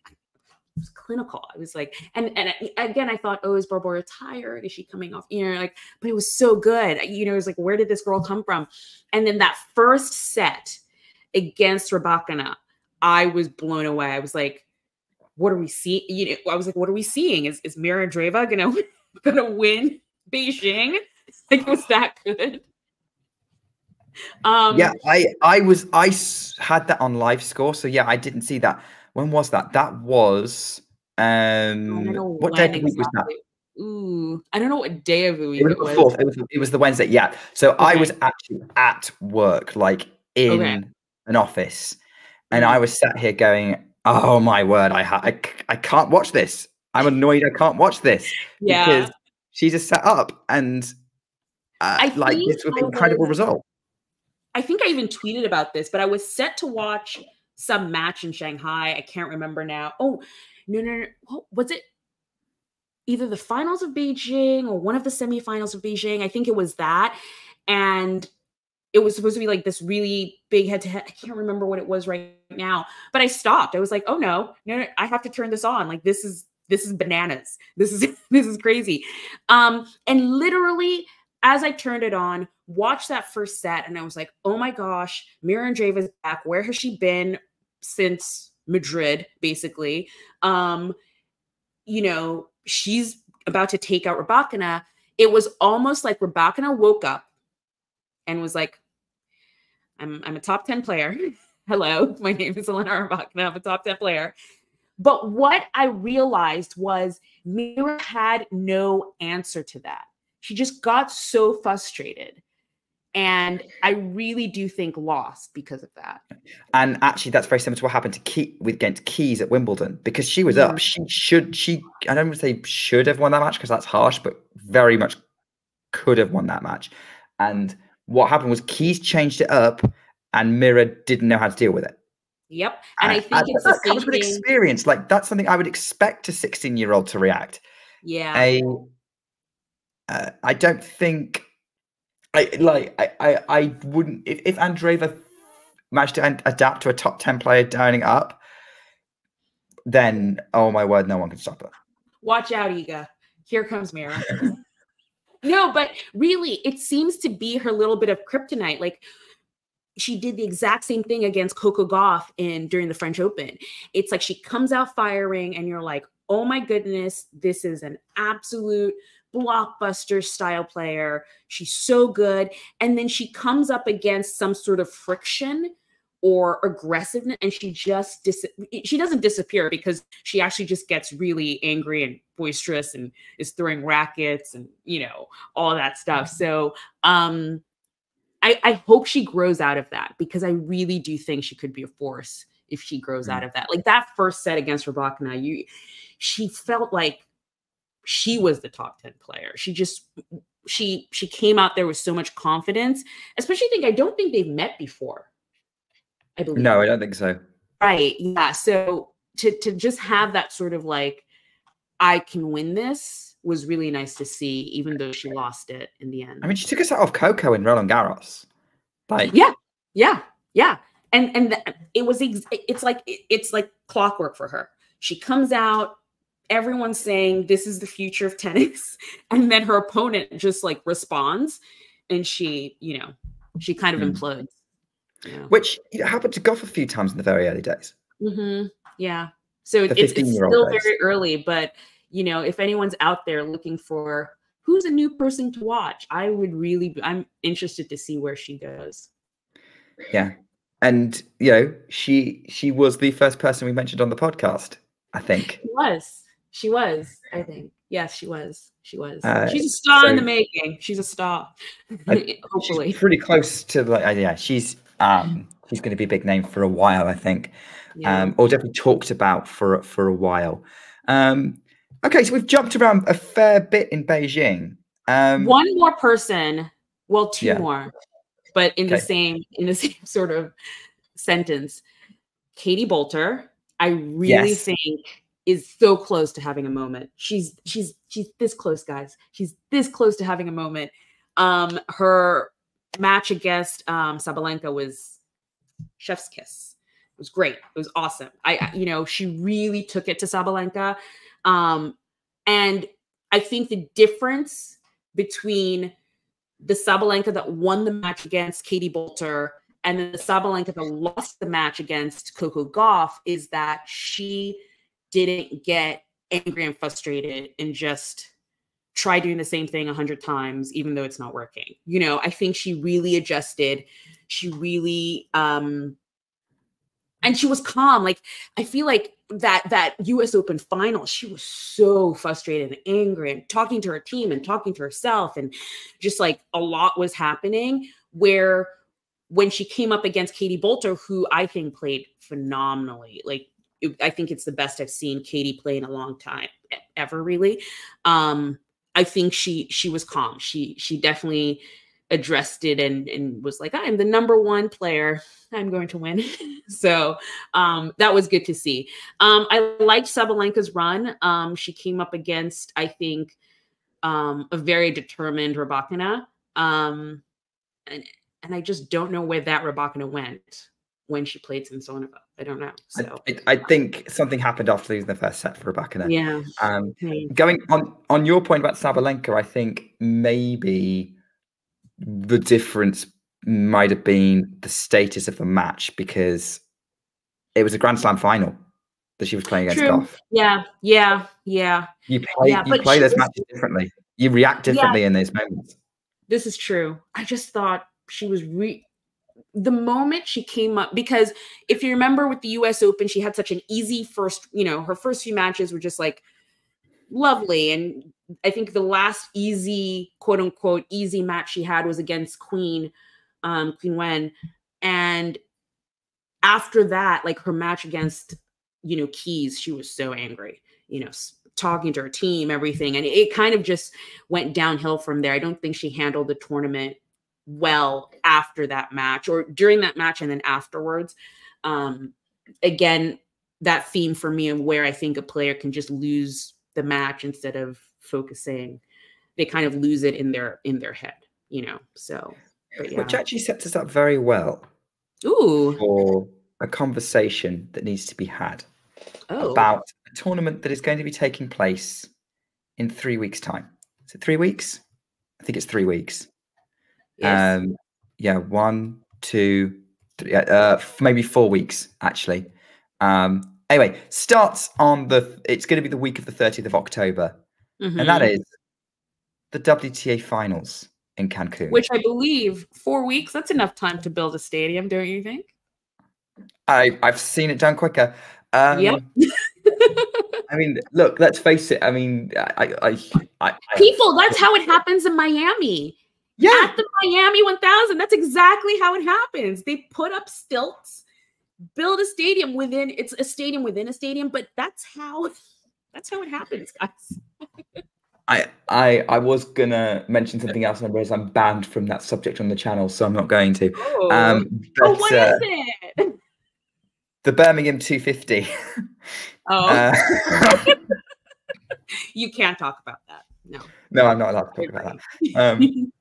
was clinical. I was like, and and again, I thought, oh, is Barbora tired? Is she coming off? You know, like, but it was so good. You know, it was like, where did this girl come from? And then that first set against Rybakina, I was blown away. I was like, what are we seeing? You know, I was like, what are we seeing? Is is Mira Andreeva gonna *laughs* gonna win Beijing? *laughs* Like, it was that good? Um, yeah, I I was I had that on live score, so yeah, I didn't see that. When was that? That was um what day week was that? Ooh, I don't know what day of the week it was. It was. It was, it was the Wednesday. Yeah. So okay. I was actually at work, like in okay. An office, and I was sat here going, "Oh my word, I ha- I, I can't watch this. I'm annoyed. I can't watch this Yeah. because she's just set up and uh, I like this I an incredible was- result." I think I even tweeted about this, but I was set to watch some match in Shanghai. I can't remember now. Oh, no, no, no. What- Was it either the finals of Beijing or one of the semifinals of Beijing? I think it was that. And it was supposed to be like this really big head to head. I can't remember what it was right now, but I stopped. I was like, oh no, no, no, I have to turn this on. Like this is this is bananas. *laughs* This is this is crazy. Um, and literally as I turned it on, watched that first set, and I was like, oh my gosh, Mira Andreeva's back. Where has she been since Madrid, basically? Um, you know, she's about to take out Rybakina. It was almost like Rybakina woke up and was like, I'm, I'm a top 10 player. *laughs* Hello, my name is Elena Rybakina. I'm a top 10 player. But what I realized was Mira had no answer to that. She just got so frustrated. And I really do think lost because of that. And actually, that's very similar to what happened to Key with against Keys at Wimbledon because she was Mhm. up. She should she I don't want to say should have won that match because that's harsh, but very much could have won that match. And what happened was Keys changed it up, and Mira didn't know how to deal with it. Yep. And I think and it's that the same comes with experience. Like that's something I would expect a 16 year old to react. Yeah. a uh, I don't think I like I I, I wouldn't if, if Andreeva managed to adapt to a top 10 player dining up then oh my word no one can stop her Watch out, Iga. Here comes Mira. *laughs* no, but really, it seems to be her little bit of kryptonite. Like she did the exact same thing against Coco Gauff in during the French Open. It's like she comes out firing, and you're like, oh my goodness, this is an absolute blockbuster style player. She's so good. And then she comes up against some sort of friction or aggressiveness and she just dis- she doesn't disappear because she actually just gets really angry and boisterous and is throwing rackets and you know all that stuff so um I, I hope she grows out of that because I really do think she could be a force if she grows out of that. Like that first set against Rybakina, you she felt like she was the top 10 player. She just she she came out there with so much confidence, especially think I don't think they've met before. I believe. no I don't think so Right. Yeah. So to to just have that sort of like, I can win this was really nice to see, even though she lost it in the end. I mean she took us out of Coco in Roland Garros like yeah, yeah, yeah. And and th- it was ex- it's like it's like clockwork for her. She comes out, everyone's saying this is the future of tennis, *laughs* and then her opponent just like responds, and she, you know, she kind of Mm. implodes. Yeah. which you know, happened to Gauff a few times in the very early days hmm Yeah. So it's, it's still days. very early, but you know, if anyone's out there looking for who's a new person to watch, I would really, be- I'm interested to see where she goes. yeah and you know she she was the first person we mentioned on the podcast I think She was, she was, I think. Yes, she was. She was. Uh, She's a star in the making. She's a star. *laughs* Hopefully. she's pretty close to like uh, yeah she's um she's going to be a big name for a while I think Yeah. um, or definitely talked about for for a while. Um, okay, so we've jumped around a fair bit in Beijing. Um, One more person, well, two Yeah. more, but in the same in the *laughs* same sort of sentence. Katie Boulter, I really Yes. think is so close to having a moment. She's she's she's this close, guys. She's this close to having a moment. Um, her match against um Sabalenka was chef's kiss. It was great. It was awesome. I, you know, she really took it to Sabalenka. Um, and I think the difference between the Sabalenka that won the match against Katie Boulter and the Sabalenka that lost the match against Coco Gauff is that she didn't get angry and frustrated and just try doing the same thing a hundred times, even though it's not working. You know, I think she really adjusted. She really um and she was calm. Like I feel like that that US Open final, she was so frustrated and angry and talking to her team and talking to herself and just like a lot was happening where when she came up against Katie Boulter, who I think played phenomenally, like I think it's the best I've seen Katie play in a long time, ever really. Um, I think she she was calm. She she definitely addressed it and and was like, I'm the number one player. I'm going to win. *laughs* so um, that was good to see. Um, I liked Sabalenka's run. Um, she came up against, I think, um, a very determined Rybakina. Um, and and I just don't know where that Rybakina went when she played Samsonova. I don't know. So I, I, think something happened after losing the first set for Rybakina. Yeah. Um, okay. Going on on your point about Sabalenka, I think maybe the difference might have been the status of the match because it was a Grand Slam final that she was playing against True. Yeah, yeah, yeah. You play yeah, you play those was, matches differently. You react differently yeah, in those moments. This is true. I just thought she was re the moment she came up because if you remember with the US Open, she had such an easy first, you know, her first few matches were just like lovely. And I think the last easy, quote unquote, easy match she had was against Queen, um, Queen Wen. And after that, like her match against, you know, Keys, she was so angry, you know, talking to her team, everything. And it kind of just went downhill from there. I don't think she handled the tournament well after that match or during that match and then afterwards. Um, again, that theme for me of where I think a player can just lose the match instead of focusing, they kind of lose it in their in their head, you know. So, yeah. which actually sets us up very well. Ooh. For a conversation that needs to be had oh. about a tournament that is going to be taking place in three weeks' time. Is it three weeks? I think it's three weeks. Yes. Um, yeah, one, two, three, uh, maybe four weeks actually. Um, anyway, starts on the. It's going to be the week of the 30th of October, mm-hmm. and that mm-hmm. the WTA Finals in Cancun. Which I believe four weeks. That's enough time to build a stadium, don't you think? I I've seen it done quicker. Um, yep. *laughs* I mean, look. Let's face it. I mean, I, I, I, I people. That's how it happens in Miami. Yeah. At the Miami 1000. That's exactly how it happens. They put up stilts, build a stadium within it's a stadium within a stadium, but that's how *laughs* that's how it happens, guys. I I I was gonna mention something else, and I realize I'm banned from that subject on the channel, so I'm not going to. Oh, um, but, oh what uh, is it? *laughs* The Birmingham 250. Oh, *laughs* uh, you can't talk about that. No, no, I'm not allowed to talk about that. Um,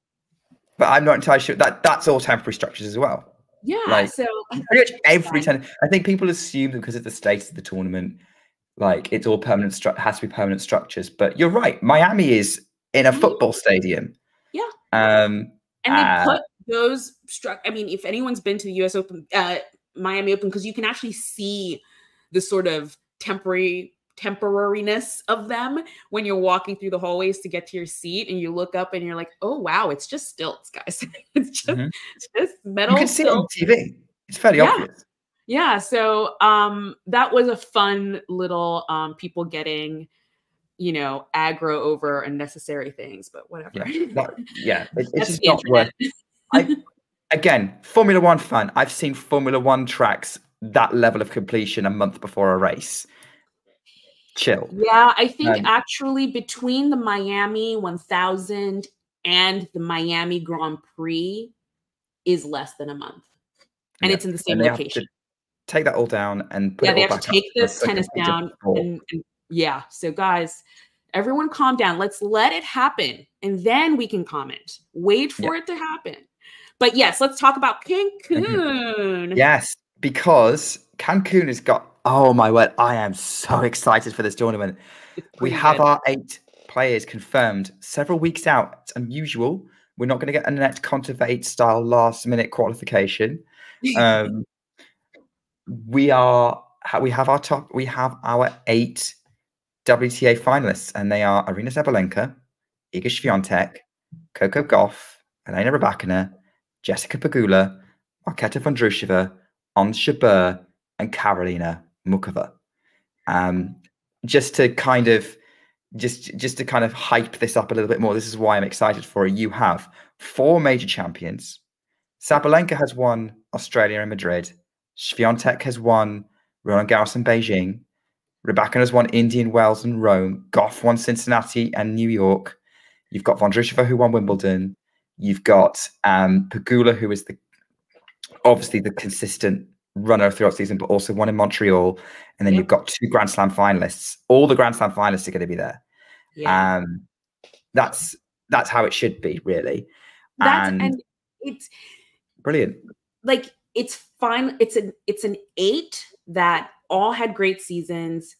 but I'm not entirely sure that that's all temporary structures as well. Yeah. Like, so pretty much every ten. I think people assume because of the status of the tournament, like it's all permanent has to be permanent structures. But you're right. Miami is in a football stadium. Yeah. Um. And they uh, put those struck. I mean, if anyone's been to the U.S. Open, uh, Miami Open, because you can actually see the sort of temporary temporariness of them when you're walking through the hallways to get to your seat and you look up and you're like, oh wow, it's just stilts, guys. *laughs* it's just mm-hmm. it's just metal. You can see it on TV. It's fairly yeah. obvious. Yeah. So um that was a fun little um people getting you know aggro over unnecessary things, but whatever. Yeah, that, yeah. *laughs* It, it's just not worth *laughs* I again, Formula One fan. I've seen Formula One tracks that level of completion a month before a race chill. Yeah, I think um, actually between the Miami 1000 and the Miami Grand Prix is less than a month. And yeah. it's in the same location. Take that all down and yeah, they have to take this tennis down. And, and yeah, so guys, everyone calm down. Let's let it happen and then we can comment. Wait for yeah. it to happen. But yes, let's talk about Cancun. Yes, because Cancun has got Oh my word! I am so *laughs* excited for this tournament. We have our eight players confirmed several weeks out. It's unusual. We're not going to get Anett Kontaveit style last minute qualification. *laughs* Um, we are. We have our top. We have our eight WTA finalists, and they are Aryna Sabalenka, Iga Swiatek, Coco Gauff, Elena Rybakina, Jessica Pegula, Marketa Vondrousova, Ons Jabeur, and Karolina Muchova. Um, just to kind of just just to kind of hype this up a little bit more. This is why I'm excited for it. You have four major champions, Sabalenka has won Australia and Madrid. Swiatek has won Roland Garros and Beijing. Rybakina has won Indian Wells and Rome. Gauff won Cincinnati and New York. You've got Vondrousova who won Wimbledon. You've got um, Pegula who is the obviously the consistent runner throughout the season, but also one in Montreal. And then you've got two Grand Slam finalists. All the Grand Slam finalists are going to be there. Yeah. Um, that's that's how it should be, really. That's and, and it's brilliant. like it's fine. It's an it's an eight that all had great seasons.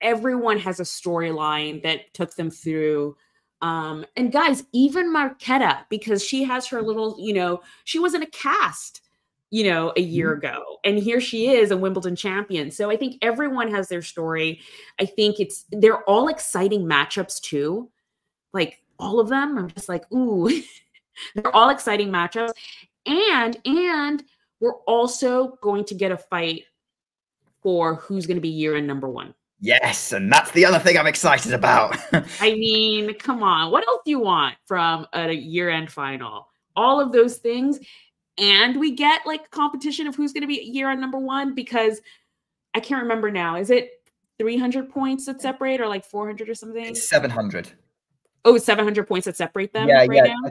Everyone has a storyline that took them through. Um, and guys, even Marketa, because she has her little, you know, she was in a cast, you know, a year mm-hmm. ago, and here she is, a Wimbledon champion. So I think everyone has their story. I think it's they're all exciting matchups too. Like all of them I'm just like, ooh, *laughs* they're all exciting matchups. And and we're also going to get a fight for who's going to be year end number one. Yes, and that's the other thing I'm excited about. *laughs* I mean, come on. What else do you want from a year end final? All of those things. And we get like competition of who's going to be year on number one because I can't remember now. Is it 300 points that separate or like 400 or something? it's 700. Oh, 700 points that separate them yeah, right yeah, now?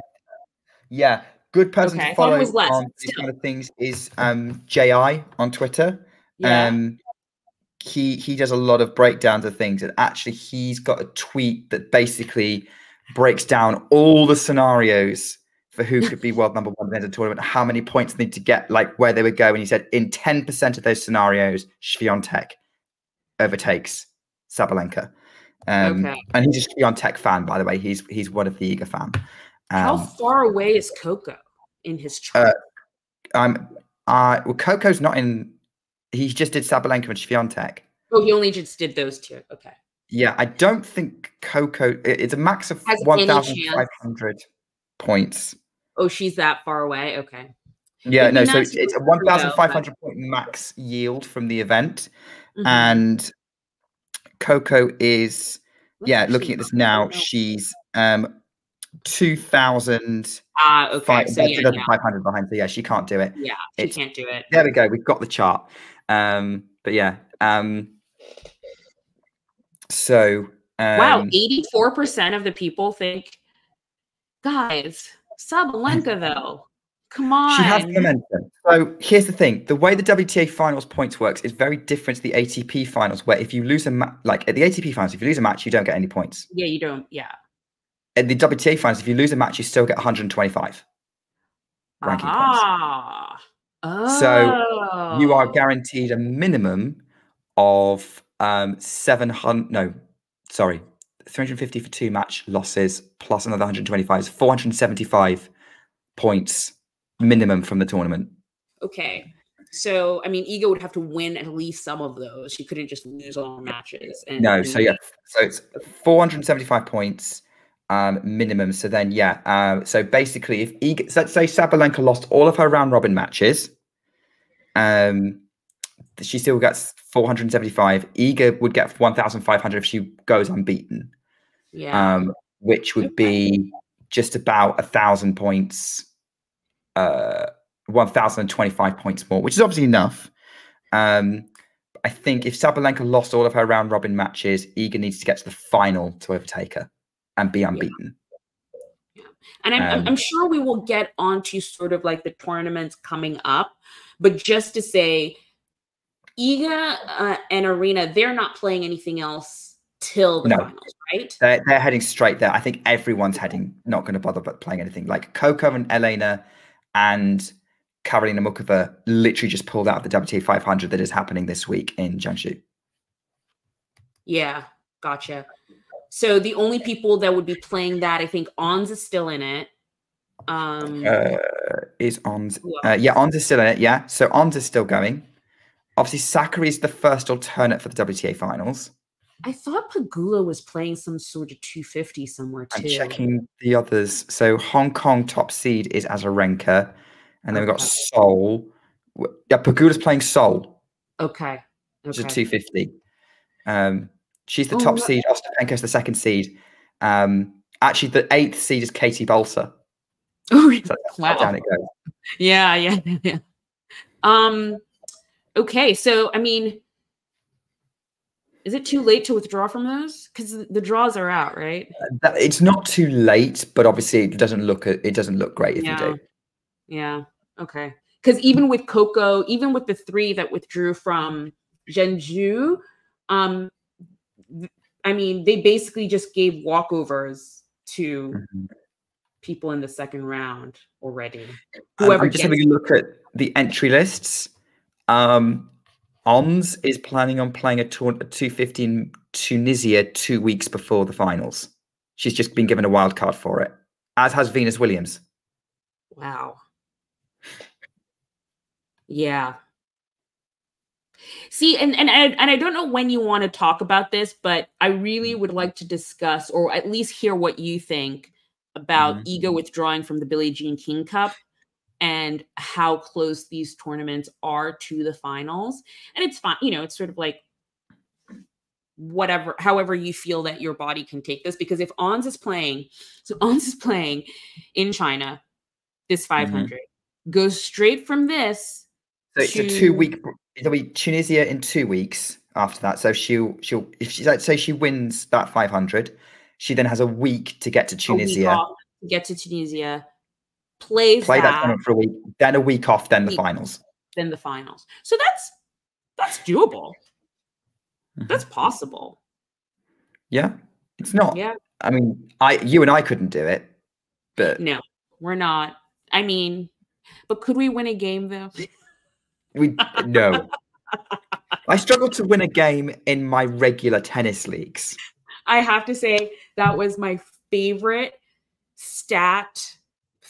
yeah. Good person Okay, to follow was less, on these kind of things is um, Ji on Twitter. Yeah. Um, he he does a lot of breakdowns of things, and actually, he's got a tweet that basically breaks down all the scenarios for who could be world number one at the end of the tournament, how many points they need to get, like where they would go. And he said in ten percent of those scenarios, Swiatek overtakes Sabalenka. Um, Okay. And he's a Swiatek fan, by the way. He's he's one of the eager fan. How Um, far away is Coco in his chart? I'm uh well Coco's not in he just did Sabalenka and Swiatek. oh, he only just did those two. Okay. Yeah, I don't think Coco it's a max of Has one thousand five hundred points. Oh, she's that far away. Okay. Yeah, It'd no, so nice it's, a look through one though, thousand but- five hundred point max yield from the event. Mhm. And Coco is Let's yeah, looking at this now, know. she's um two thousand Ah, okay. So yeah, yeah, five hundred behind. So yeah, she can't do it. yeah, she it's- can't do it. There we go. We've got the chart. Um, but yeah. Um, so um, wow, eighty-four percent of the people think, guys, Sabalenka though. Come on. she has momentum. So here's the thing: the way the WTA finals points works is very different to the ATP finals, where if you lose a ma- like at the ATP finals, if you lose a match, you don't get any points. Yeah, you don't. Yeah. At the WTA finals, if you lose a match, you still get 125 ranking points. ah. Oh. So You are guaranteed a minimum of um, 700. No, sorry, 350 for two match losses plus another 125 is 475 points minimum from the tournament. Okay. So, I mean, Iga would have to win at least some of those. She couldn't just lose all matches. And, No, so yeah, so it's 475 points um, minimum. So then, yeah, uh, so basically, if Iga, so let's say Sabalenka lost all of her round robin matches, um, she still gets 475. Iga would get 1,500 if she goes unbeaten. Yeah. um, which would be just about a thousand points, uh, one thousand and twenty-five points more, which is obviously enough. Um, I think if Sabalenka lost all of her round robin matches, Iga needs to get to the final to overtake her and be unbeaten. And I'm, I'm- Um, I'm sure we will get onto sort of like the tournaments coming up, but just to say, Iga uh, and Aryna, they're not playing anything else till the No. finals, right? They're, they're heading straight there. I think everyone's heading, not going to bother but playing anything. Like Coco and Elena and Karolina Muchova literally just pulled out of the WTA 500 that is happening this week in Zhengzhou. Yeah, gotcha. So the only people that would be playing that, I think Ons is still in it. Um, uh, is Ons. Uh, yeah, Ons is still in it. Yeah, so Ons is still going. Obviously, Sakkari is the first alternate for the WTA finals. I thought Pegula was playing some sort of 250 somewhere too. I'm checking the others. So Hong Kong top seed is Azarenka, and then we've got Okay. Seoul. Yeah, Pegula's playing Seoul, Okay. which Okay. is 250. Um, she's the Oh, top seed. Ostapenko's the second seed. Um, actually, the eighth seed is Katie Balsa. *laughs* Oh. So Wow. down it goes. Yeah, *laughs* yeah, yeah. Um, okay, so I mean, is it too late to withdraw from those? Because the draws are out, right? It's not too late, but obviously it doesn't look it doesn't look great if you Yeah. do. Yeah. Okay. Because even with Coco, even with the three that withdrew from Zhengzhou, um, I mean, they basically just gave walkovers to Mhm. people in the second round already. Um, Whoever I'm just having a look at the entry lists. Um, Ons is planning on playing a, tour- a 250 in Tunisia two weeks before the finals. She's just been given a wild card for it, as has Venus Williams. Wow. Yeah. See, and and I, and I don't know when you want to talk about this, but I really would like to discuss, or at least hear what you think about Mhm. Iga withdrawing from the Billie Jean King Cup and how close these tournaments are to the finals. And it's fine, you know, it's sort of like whatever, however you feel that your body can take this. Because if Ons is playing, *laughs* so Ons is playing in China, this 500 mm-hmm. goes straight from this. So it's a two week. It'll be Tunisia in two weeks after that. So she'll she'll if she like say she wins that 500, she then has a week to get to a week Tunisia, off, get to Tunisia, plays play that that, for a week, then a week off, then the finals. then the finals. So that's that's doable. Mhm. That's possible. Yeah, it's not. Yeah. I mean, I you and I couldn't do it, but No, we're not. I mean, but could we win a game though? we no. *laughs* I struggle to win a game in my regular tennis leagues. I have to say that was my favorite stat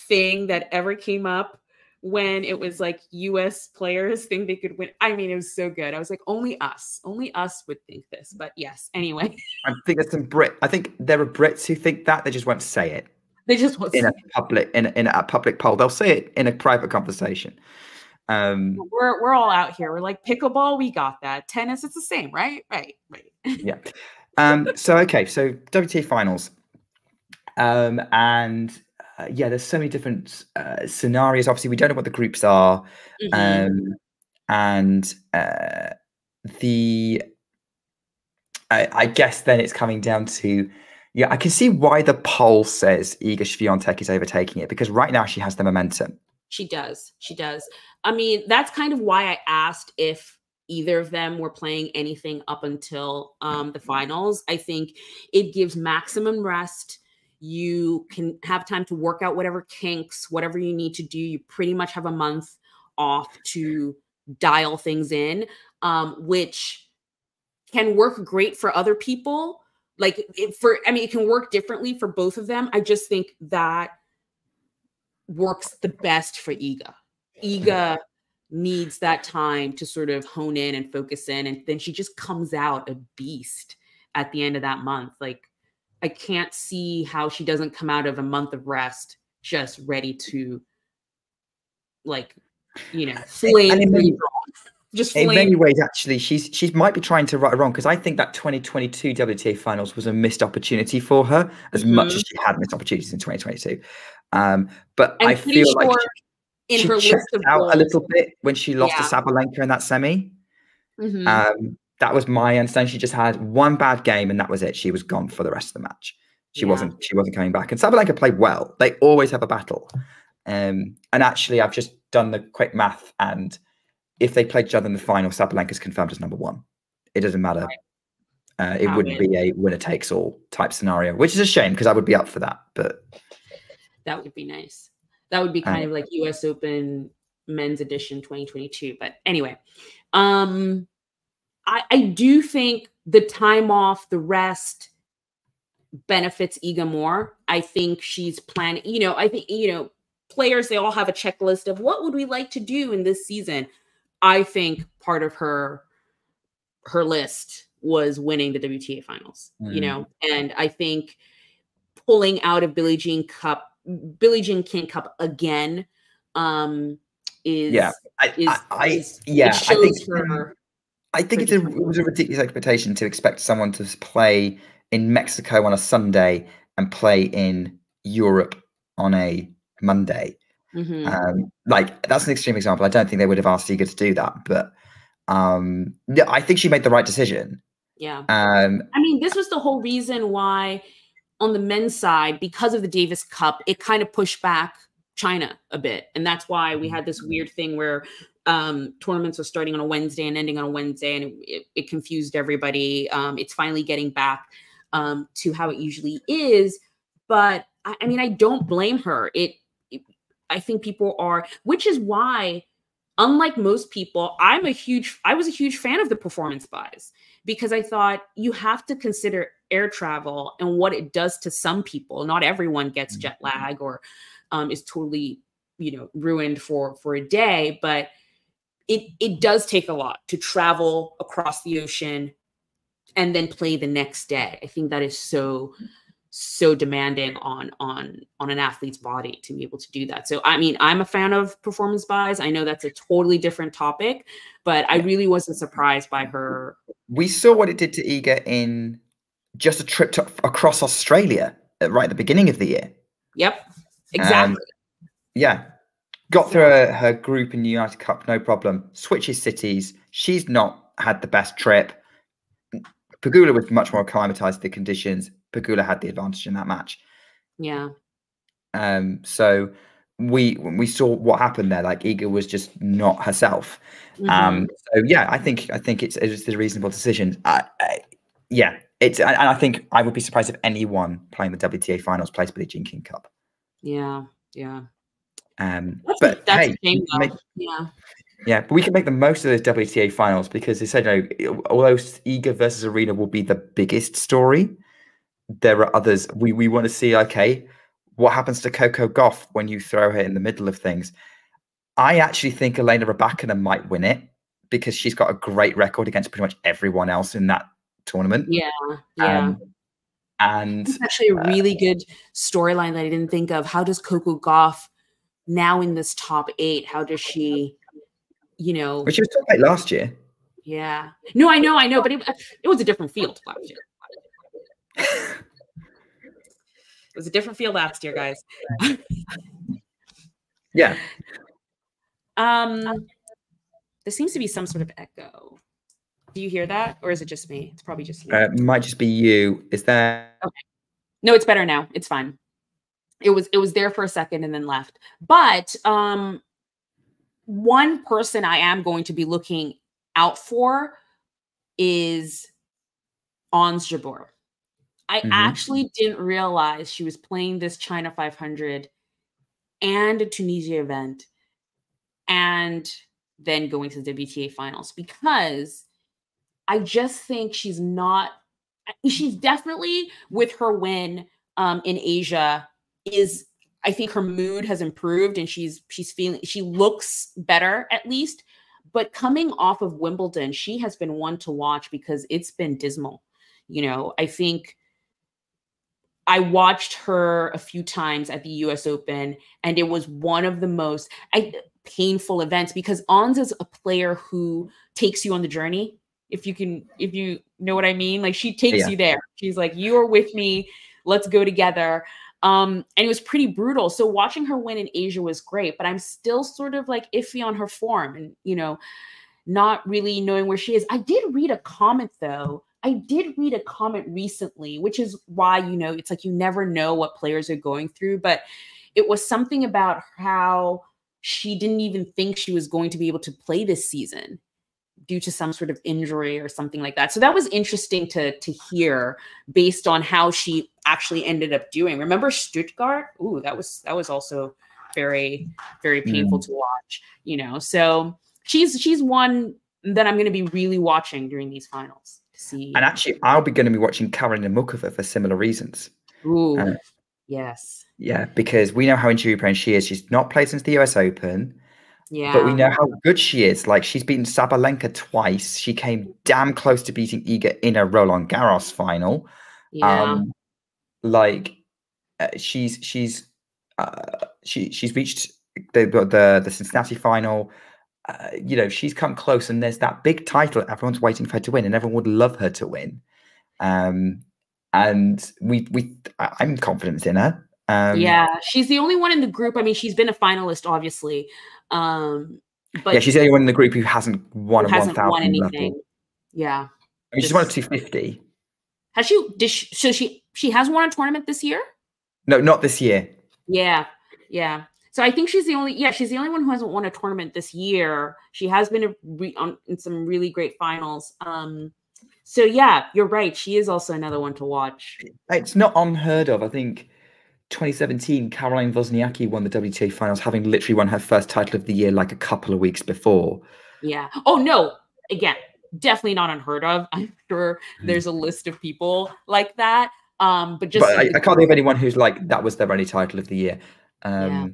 thing that ever came up when it was like US players think they could win. I mean, it was so good. I was like, only us, only us would think this. But yes, anyway, *laughs* I think there's some Brit. I think there are Brits who think that they just won't say it they just want in a public in a, in a public poll. They'll say it in a private conversation. Um, we're we're all out here. We're like pickleball, we got that. Tennis, it's the same, right? Right, right. *laughs* yeah. Um, so okay, so WTA finals, um, and uh, yeah, there's so many different uh, scenarios. Obviously, we don't know what the groups are, Mhm. um, and uh, the I, I guess then it's coming down to yeah, I can see why the poll says Iga Swiatek is overtaking it because right now she has the momentum. She does. She does. I mean, that's kind of why I asked if either of them were playing anything up until um, the finals. I think it gives maximum rest. You can have time to work out whatever kinks, whatever you need to do. You pretty much have a month off to dial things in, um, which can work great for other people. Like for, I mean, it can work differently for both of them. I just think that works the best for Iga. Iga needs that time to sort of hone in and focus in, and then she just comes out a beast at the end of that month. Like I can't see how she doesn't come out of a month of rest just ready to, like, you know, flame. and in many- just In many ways, actually, she's she might be trying to right or wrong because I think that 2022 WTA finals was a missed opportunity for her, as much Mhm. as she had missed opportunities in 2022. Um, but I'm I feel like she, in she her list of out goals. a little bit when she lost to Yeah. Sabalenka in that semi. Mhm. Um, that was my understanding. She just had one bad game and that was it. She was gone for the rest of the match. She Yeah. wasn't. She wasn't coming back. And Sabalenka played well. They always have a battle. Um, and actually, I've just done the quick math, and if they played each other in the final, Sabalenka's confirmed as number one. It doesn't matter. Uh, it wouldn't be a winner takes all type scenario, which is a shame because I would be up for that. But That would be nice. That would be kind Um, of like US Open men's edition 2022. But anyway, um I, I do think the time off, the rest benefits Iga more. I think she's planning, you know, I think, you know, players, they all have a checklist of what would we like to do in this season. I think part of her her list was winning the WTA finals, you Mm. know, and I think pulling out of Billie Jean Cup, Billie Jean King Cup again, um, is yeah, I, is, I, I is- yeah, I think her. I think it's a, it was a ridiculous expectation to expect someone to play in Mexico on a Sunday and play in Europe on a Monday. Mhm. Um, like that's an extreme example. I don't think they would have asked Iga to do that, but um, I think she made the right decision. yeah. Um, I mean, this was the whole reason why on the men's side, because of the Davis Cup, it kind of pushed back China a bit. And that's why we had this weird thing where um, tournaments were starting on a Wednesday and ending on a Wednesday, and it, it, it confused everybody. Um, it's finally getting back um, to how it usually is. But I, I mean, I don't blame her. It, it, I think people are, which is why, unlike most people, I'm a huge, I was a huge fan of the performance byes because I thought you have to consider air travel and what it does to some people. Not everyone gets jet lag or um, is totally, you know, ruined for for a day, but it it does take a lot to travel across the ocean and then play the next day. I think that is so so demanding on on on an athlete's body to be able to do that. So I mean, I'm a fan of performance byes. I know that's a totally different topic, but I really wasn't surprised by her. we saw what it did to Iga in just a trip to, across Australia right at the beginning of the year. Yep. Um, exactly. Yeah, got through her, her group in the United Cup, no problem. Switches cities. She's not had the best trip. Pegula was much more acclimatized to the conditions. Pegula had the advantage in that match. yeah. Um, so we we saw what happened there. Like Iga was just not herself. Mhm. Um, so yeah, I think I think it's it's a reasonable decision. I, I, yeah, it's and and I think I would be surprised if anyone playing the WTA finals plays Billie Jean King Cup. yeah. Yeah. Um, That's, but a, hey, a shame, though. make- yeah. yeah, but we can make the most of those WTA finals because they said, you know, although Iga versus Aryna will be the biggest story, there are others. We we want to see. Okay, what happens to Coco Gauff when you throw her in the middle of things? I actually think Elena Rybakina might win it because she's got a great record against pretty much everyone else in that tournament. Yeah. Yeah. Um, and It's actually a uh, really good storyline that I didn't think of. How does Coco Gauff now in this top eight? How does she, you know, which was top eight last year. yeah. No, I know, I know, but it, it was a different field last year. It was a different field last year, guys. *laughs* Yeah, Um, there seems to be some sort of echo. Do you hear that, or is it just me? It's probably just you. uh, might just be you. Is there? No, it's better now. It's fine. It was it was there for a second and then left. But um one person I am going to be looking out for is Ons Jabeur. I Mhm. actually didn't realize she was playing this China 500 and a Tunisia event and then going to the WTA finals because I just think she's not she's definitely with her win um in Asia is I think her mood has improved and she's she's feeling she looks better at least. But coming off of Wimbledon she has been one to watch because it's been dismal. You know I think I watched her a few times at the US Open and it was one of the most I, painful events because Ons is a player who takes you on the journey if you can if you know what I mean. Like she takes Yeah. you there. She's like you are with me. Let's go together um and it was pretty brutal. So watching her win in Asia was great but I'm still sort of like iffy on her form and you know not really knowing where she is. I did read a comment though. I did read a comment recently which is why you know it's like you never know what players are going through but it was something about how she didn't even think she was going to be able to play this season due to some sort of injury or something like that. So that was interesting to to hear based on how she actually ended up doing. Remember Stuttgart? Ooh, that was that was also very very painful to watch, you know. So she's she's one that I'm going to be really watching during these finals to see. And actually, I'll be going to be watching Karolina Muchova for similar reasons. Ooh, uh, yes. Yeah, because we know how injury prone she is. She's not played since the US Open, Yeah. but we know how good she is. Like she's beaten Sabalenka twice. She came damn close to beating Iga in a Roland Garros final. yeah. Um, like uh, she's she's uh, she she's reached the the the Cincinnati final. Uh, you know she's come close, and there's that big title everyone's waiting for her to win, and everyone would love her to win. Um, and we we I'm confident in her. Um, yeah, she's the only one in the group. I mean, she's been a finalist, obviously. Um, but yeah, she's the only one in the group who hasn't won who a hasn't 1000 won anything. level. Yeah. I mean, she's won a 250. Has she did she, so she she has won a tournament this year? No, not this year. Yeah. Yeah. So I think she's the only yeah, she's the only one who hasn't won a tournament this year. She has been re, on, in some really great finals. Um so yeah, you're right. She is also another one to watch. It's not unheard of. I think 2017, Caroline Wozniacki won the WTA finals, having literally won her first title of the year like a couple of weeks before. Yeah. Oh no. Again, definitely not unheard of. *laughs* I'm sure Hmm. there's a list of people like that. Um, but just but I, I can't think of anyone who's like that was their only title of the year. Um, Yeah.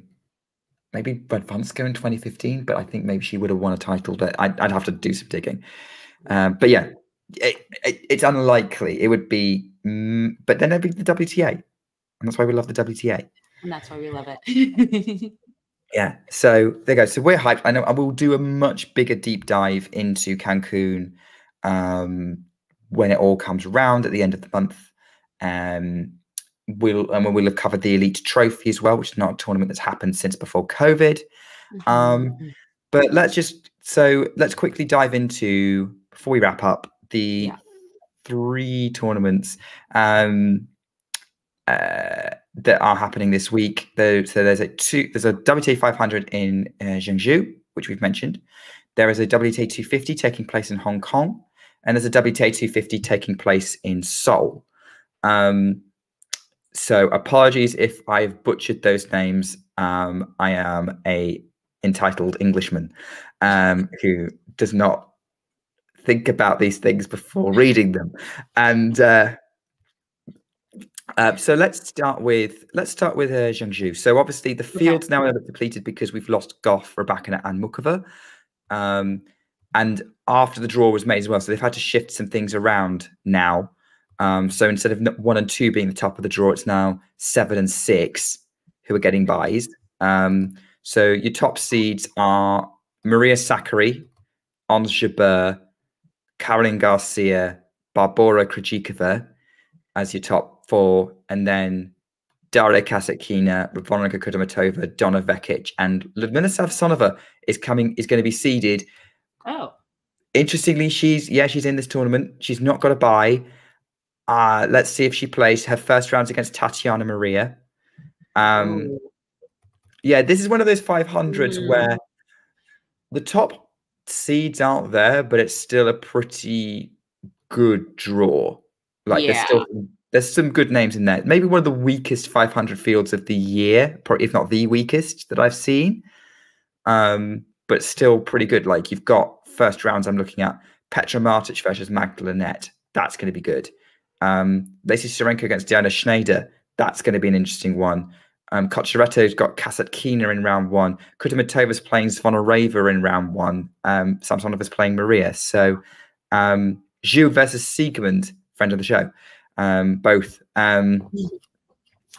Maybe Brad Radwanska in 2015, but I think maybe she would have won a title. But I'd, I'd have to do some digging. Um, but yeah, it, it, it's unlikely. It would be, mm, but then it'd be the WTA, and that's why we love the WTA. and that's why we love it. *laughs* Yeah. So there you go. So we're hyped. I know I will do a much bigger deep dive into Cancun um, when it all comes around at the end of the month. Um, we'll and we'll have covered the Elite Trophy as well, which is not a tournament that's happened since before COVID. Um, Mhm. But let's just so let's quickly dive into before we wrap up the Yeah. three tournaments um, that are happening this week. So there's a two. There's a WTA 500 in uh, Zhengzhou, which we've mentioned. There is a WTA 250 taking place in Hong Kong, and there's a WTA 250 taking place in Seoul. Um, so apologies if I've butchered those names. Um, I am a entitled Englishman um, who does not think about these things before reading them, and uh, uh, so let's start with let's start with uh, Zhengzhou. So obviously the field's now a bit depleted because we've lost Gauff, Rybakina, and Muchova. Um, and after the draw was made as well, so they've had to shift some things around now. Um, so instead of one and two being the top of the draw, it's now seven and six who are getting byes. Um, so your top seeds are Maria Sakkari, Ons Jabeur, Caroline Garcia, Barbora Krejcikova as your top four, and then Daria Kasatkina, Veronika Kudermetova, Donna Vekic, and Ludmila Samsonova is coming is going to be seeded. Oh, Interestingly, she's yeah, she's in this tournament. She's not got a bye. Uh, let's see if she plays her first rounds against Tatiana Maria. Um, Ooh. yeah, this is one of those 500s Mm. where the top seeds aren't there, but it's still a pretty good draw. Like there's still there's some good names in there. Maybe one of the weakest 500 fields of the year, if not the weakest that I've seen. Um, but still pretty good. Like you've got first rounds. I'm looking at Petra Martic versus Magda Linette. That's going to be good. Um, Lesia Tsurenko against Diana Schneider. That's going to be an interesting one. Um, Cocciaretto's got Kasatkina in round one. Kudermetova's playing Zvonareva in round one. Um, Samsonova's playing Maria. So um, versus Siegemund, friend of the show, um, both. Um,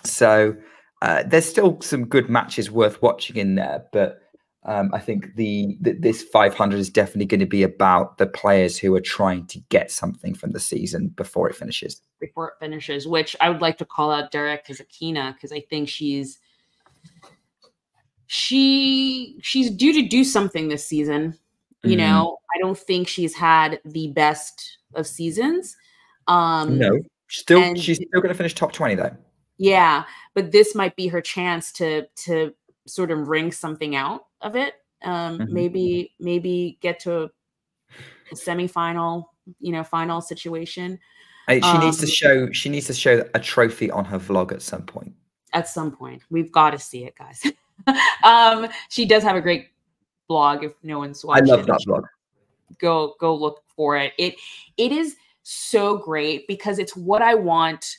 so uh, there's still some good matches worth watching in there, but um, I think the, the this 500 is definitely going to be about the players who are trying to get something from the season before it finishes. before it finishes, which I would like to call out Daria Kasatkina because I think she's she she's due to do something this season. You Mhm. know, I don't think she's had the best of seasons. Um No, still and- she's still going to finish top 20 though. yeah, but this might be her chance to to sort of wring something out of it. Um Mhm. maybe maybe get to a, a semifinal, you know, final situation. She needs to Um, show she needs to show a trophy on her vlog at some point. at some point. We've got to see it, guys. *laughs* um, she does have a great blog. If no one's watching, I love that vlog. go go look for it. It it is so great because it's what I want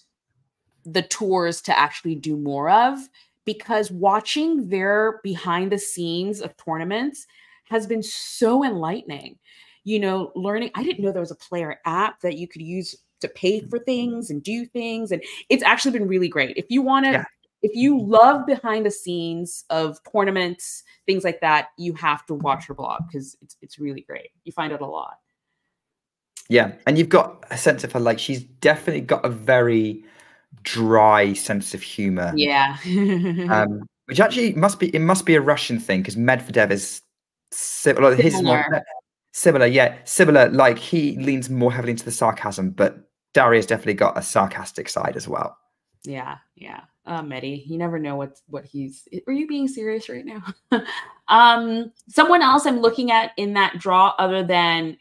the tours to actually do more of. Because watching their behind the scenes of tournaments has been so enlightening. You know, learning. I didn't know there was a player app that you could use to pay for mm-hmm. things and do things, and it's actually been really great. If you want to Yeah. if you mm-hmm. love behind the scenes of tournaments, things like that, you have to watch mm-hmm. her blog because it's it's really great. You find out a lot. Yeah, and you've got a sense of her like she's definitely got a very dry sense of humor. Yeah. Um, which actually must be it must be a Russian thing because Medvedev is similar. His more Similar. similar, yeah, similar. Like he leans more heavily into the sarcasm, but Daria's definitely got a sarcastic side as well. Yeah, yeah. Uh, Medi, you never know what what he's. Are you being serious right now? *laughs* um, someone else I'm looking at in that draw, other than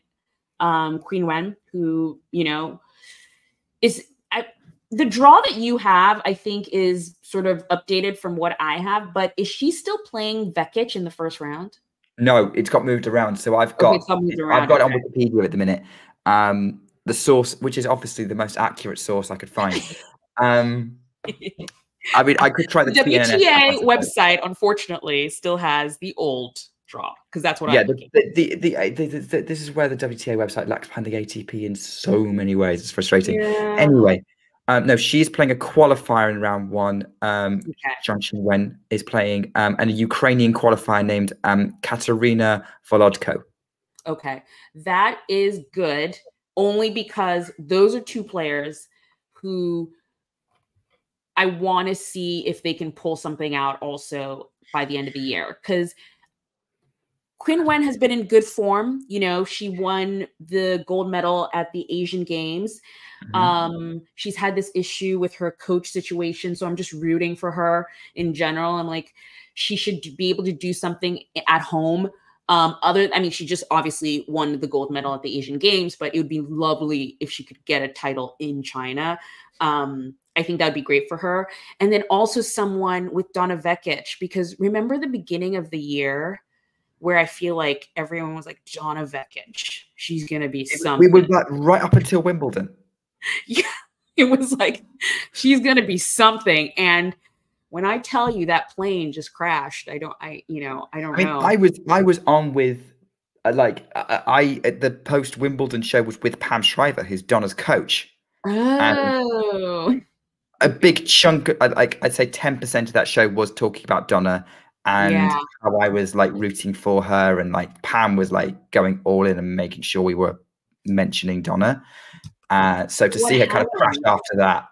um, Qinwen, who you know is I, the draw that you have. I think is sort of updated from what I have. But is she still playing Vekic in the first round? No, it's got moved around. So I've got it's got I've around, got it on Wikipedia at the minute. Um, the source, which is obviously the most accurate source I could find. *laughs* um, I mean, I could try the WTA website, unfortunately, still has the old draw because that's what yeah, I'm the, the, the, the, this is where the WTA website lacks behind the ATP in so many ways. It's frustrating. Yeah. Anyway, um, no, she's playing a qualifier in round one. Um, Okay. Wen is playing, um, and a Ukrainian qualifier named um, Katerina Volodko. Okay. That is good only because those are two players who I want to see if they can pull something out also by the end of the year. Because Qinwen has been in good form. You know, she won the gold medal at the Asian Games. Mhm. Um, she's had this issue with her coach situation, so I'm just rooting for her in general. I'm like, she should be able to do something at home. Um, other, I mean, she just obviously won the gold medal at the Asian Games, but it would be lovely if she could get a title in China. Um, I think that would be great for her. And then also someone with Donna Vekic, because remember the beginning of the year where I feel like everyone was like, Donna Vekic, she's gonna be something. we were like, right up until Wimbledon. *laughs* Yeah, it was like she's gonna be something. And when I tell you that plane just crashed, I don't, I, you know, I don't I mean, know. I was I was on with uh, like I, I at the post Wimbledon show was with Pam Shriver, who's Donna's coach. oh, A big chunk, uh, like I'd say, ten percent of that show was talking about Donna and Yeah. how I was like rooting for her, and like Pam was like going all in and making sure we were mentioning Donna. Uh, so to What see her kind of crash after that,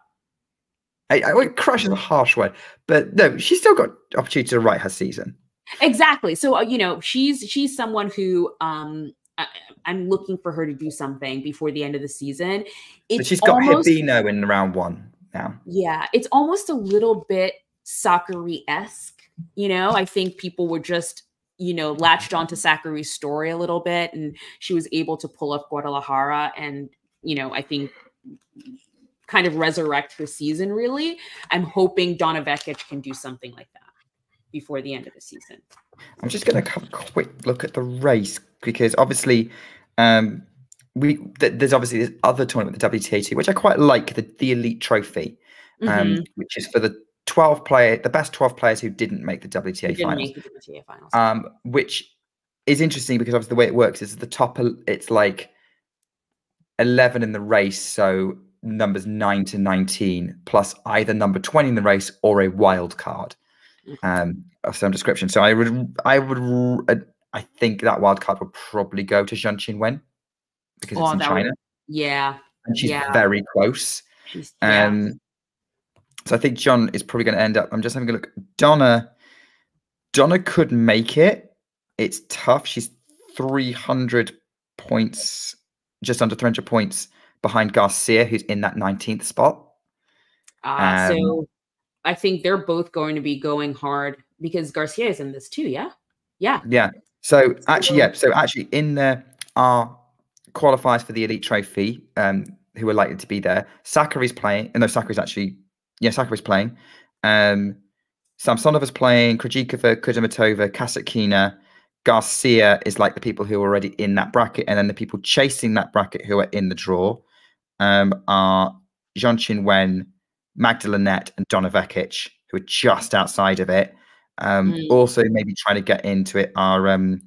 I, I well, crash is a harsh word, but no, she's still got opportunity to write her season. exactly. So uh, you know, she's she's someone who um I, I'm looking for her to do something before the end of the season. But she's got almost, Hibino in round one now. yeah, it's almost a little bit Sakkari esque. You know, I think people were just you know latched onto Sakkari's story a little bit, and she was able to pull up Guadalajara, and you know, I think kind of resurrect her season. Really, I'm hoping Donna Vekic can do something like that before the end of the season. I'm just going to have a quick look at the race because obviously, um, we th- there's obviously this other tournament, the WTA2, which I quite like, the the Elite Trophy, um, Mhm. which is for the 12 player, the best 12 players who didn't make the WTA didn't finals. make the WTA finals. Um, which is interesting because obviously the way it works is the top, it's like 11 in the race, so numbers 9 to 19 plus either number 20 in the race or a wild card Mhm. um, of some description. So I would, I would, uh, I think that wild card would probably go to Zheng Qinwen because Oh, it's in that would- China yeah, and she's yeah. very close. she's yeah. Um, so I think John is probably going to end up. I'm just having a look. Donna, Donna could make it. It's tough. She's 300 points, just under 300 points behind Garcia, who's in that 19th spot. Uh, Um, so I think they're both going to be going hard because Garcia is in this too. Yeah. Yeah. Yeah. So actually, yeah. So actually, in there are qualifiers for the elite trophy, um, who are likely to be there. Sakkari's playing. And no, Sakkari's actually, yeah, Sakkari's playing. Um, Samsonova's playing. Krejcikova, Kudermetova, Kasatkina, Garcia is like the people who are already in that bracket, and then the people chasing that bracket who are in the draw um, are Zheng Qinwen, Magdalenette, and Donna Vekic, who are just outside of it. Um, Mm. Also, maybe trying to get into it are um,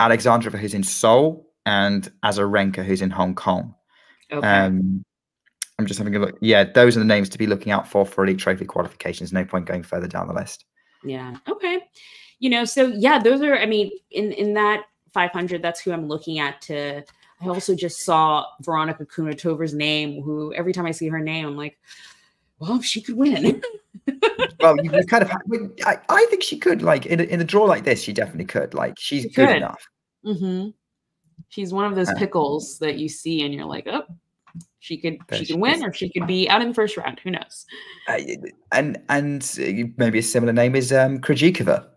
Alexandrova, who's in Seoul, and Azarenka, who's in Hong Kong. Okay. Um, I'm just having a look. Yeah, those are the names to be looking out for for elite trophy qualifications. No point going further down the list. yeah. Okay. You know, so yeah, those are. I mean, in in that 500, that's who I'm looking at. To I also just saw Veronika Kudermetova's name. Who every time I see her name, I'm like, well, she could win. *laughs* well, you, you kind of. I, I think she could. Like in a, in a draw like this, she definitely could. Like she's She good could. enough. hmm She's one of those Uh, pickles that you see and you're like, oh, she could she she could win or she could be out in the first round. Who knows? Uh, and and uh, maybe a similar name is um Krejcikova. there.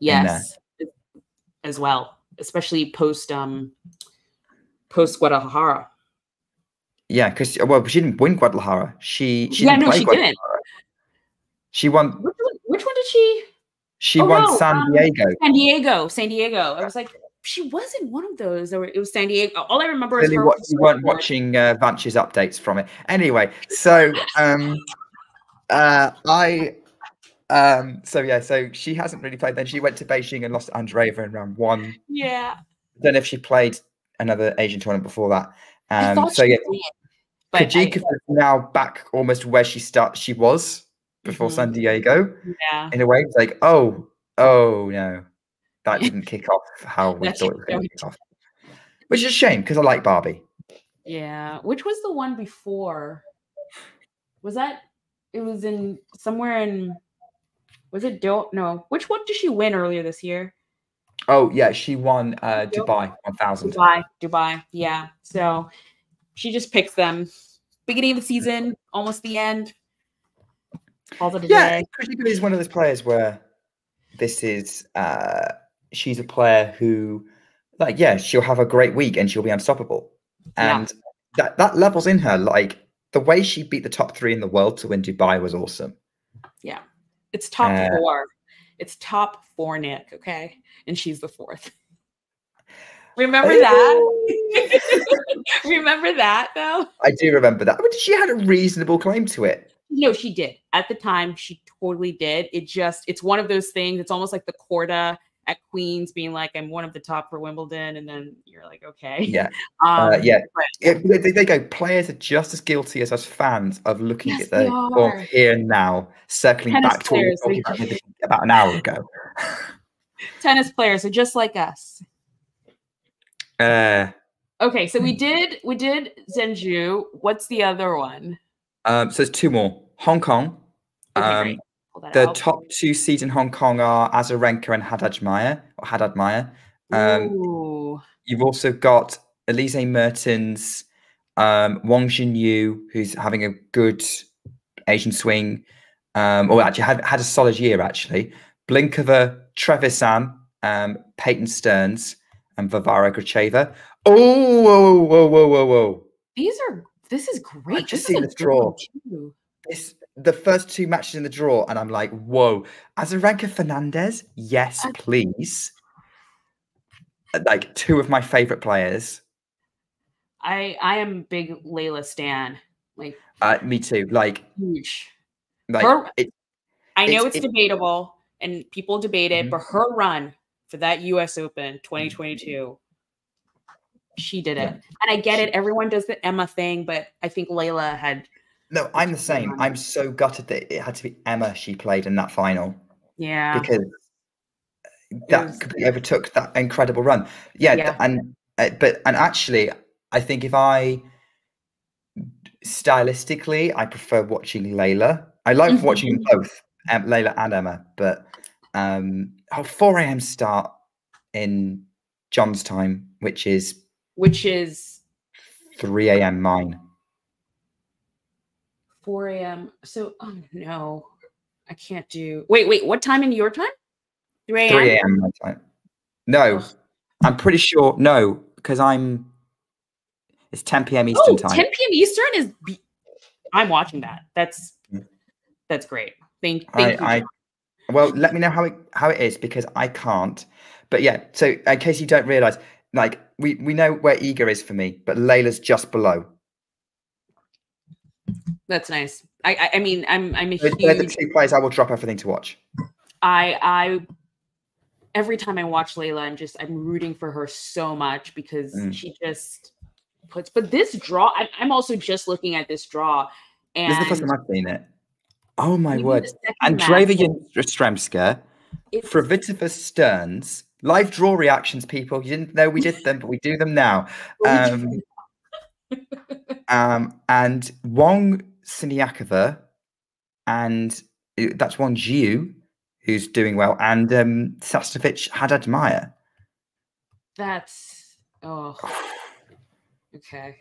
Yes, as well, especially post um post Guadalajara. Yeah, because well, she didn't win Guadalajara. She she Yeah, didn't no, she didn't. She won. Which one, which one did she? She Oh, won no, San um, Diego. San Diego, San Diego. I was like, she wasn't one of those. Or it was San Diego. All I remember is Clearly, her. what, you weren't watching uh, Vanch's updates from it. Anyway, *laughs* so um, uh, I um, so yeah, so she hasn't really played. Then she went to Beijing and lost to Andreeva in round one. Yeah, don't know if she played another Asian tournament before that. Um, so yeah, did, but I- Kajika is now back almost where she start. She was before Mhm. San Diego. yeah, In a way, it's like, oh, oh no, that *laughs* didn't kick off how we thought it was going to kick off. Which is a shame because I like Barbie. yeah. Which was the one before? Was that? It was in somewhere in. Was it Do? No. Which one did she win earlier this year? Oh yeah, she won uh, Dubai 1000. Dubai, Dubai. Yeah. So she just picks them. Beginning of the season, almost the end. Calls it a Yeah. Kajika is one of those players where this is. Uh, she's a player who, like, yeah, she'll have a great week and she'll be unstoppable. Yeah. And that that levels in her. Like the way she beat the top three in the world to win Dubai was awesome. Yeah. It's top Uh, four. It's top four, Nick. Okay. And she's the fourth. *laughs* Remember that? *laughs* Remember that though? I do remember that. But she had a reasonable claim to it. No, she did. At the time, she totally did. It just, it's one of those things. It's almost like the Korda at Queens being like, I'm one of the top for Wimbledon. And then you're like, okay. Yeah, *laughs* Um, uh, yeah. but It- they, they go. Players are just as guilty as us fans of looking Yes, at their form here and now, circling Tennis back to what we were players, talking they about about an hour ago. *laughs* tennis players are just like us. *laughs* Uh, Okay, so we Hmm. did we did Zhengzhou. What's the other one? um, so there's two more. Hong Kong. Okay, um, great. Pull that the out. top two seeds in Hong Kong are Azarenka and Haddad Maia or Haddad Maia. Um, you've also got Elise Mertens, um, Wang Xinyu, who's having a good Asian swing, um, or actually had, had a solid year actually. Blinkova, Trevisan, um, Peyton Stearns, and Varvara Gracheva. Oh, whoa, whoa, whoa, whoa, whoa! These are this is great. just This is seen this draw. This the first two matches in the draw, and I'm like, whoa! Azarenka Fernandez, yes, Uh, please. Uh, Like two of my favorite players. I I am big Leylah Stan. Like Uh, me too. Like, huge. like Her- it, I know It's- it's, it- debatable and people debate it, Mhm. but her run for that US Open 2022, she did it. Yeah. And I get it. Everyone does the Emma thing, but I think Leylah had No, I'm the same. I'm so gutted that it had to be Emma she played in that final yeah. because that was- completely overtook that incredible run. Yeah, Yeah. and uh, but and actually, I think if I stylistically, I prefer watching Leylah. I like Mhm. watching both um, Leylah and Emma, but um, oh, 4 a.m. start in John's time, which is Which is 3 a.m. mine. 4 a.m. So oh no. I can't do wait, wait, what time in your time? 3 a.m. 3 a.m. my time. No, Ugh. I'm pretty sure. No, because I'm. It's 10 p.m. Eastern Oh, time. 10 p.m. Eastern is be- I'm watching that. That's Mm. that's great. Thank, thank you. I, I well, let me know how it how it is because I can't. But yeah, so in case you don't realize, like we we know where Eager is for me, but Leylah's just below. That's nice. I, I I mean I'm I'm a They're they're the two players I will drop everything to watch. I I every time I watch Leylah, I'm just I'm rooting for her so much because Mm. she just puts. But this draw, I, I'm also just looking at this draw, and This is the first time I've seen it. Oh my word! Andreeva match, Yastremska, Fruhvirtova Stearns, live draw reactions, people. You didn't know we did them, but we do them now. *laughs* Um, um, and Wang Siniakova, and that's one Jiu who's doing well, and um, Sasnovich Haddad Maia. That's oh okay.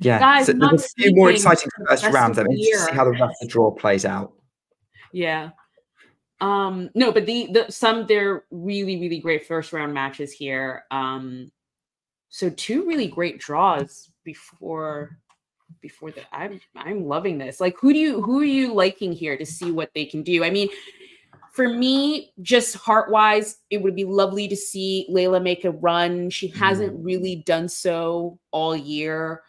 Yeah, Guys, so there's a few more exciting first rounds. I mean, to see how the rest of the draw plays out. Yeah. Um no, but the the some they're really really great first round matches here. Um so two really great draws before before that I'm I'm loving this. Like who do you who are you liking here to see what they can do? I mean, for me, just heart wise, it would be lovely to see Leylah make a run. She mm-hmm. hasn't really done so all year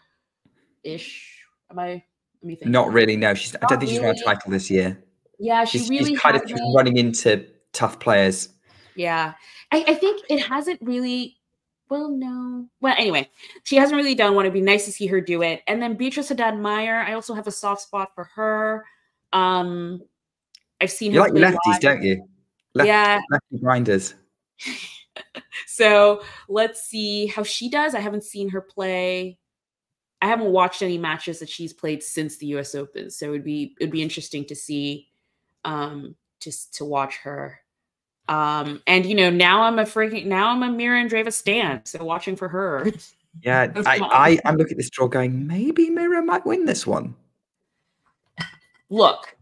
ish. Am I? Let me think. Not really. No, she's. I don't think she's won a title this year. Yeah, she She's, really she's kind of running into tough players. Yeah, I, I think it hasn't really. Well, no. Well, anyway, she hasn't really done one. It'd be nice to see her do it. And then Beatrice Haddad Maia, I also have a soft spot for her. Um, I've seen You her like lefties, don't you? Left, Yeah. lefty grinders. *laughs* So let's see how she does. I haven't seen her play. I haven't watched any matches that she's played since the U.S. Open, so it'd be it'd be interesting to see, um, just to watch her. Um, and you know, now I'm a freaking now I'm a Mira Andreeva stan, so watching for her. Yeah, *laughs* I. I, I'm looking at this draw going, maybe Mira might win this one. Look,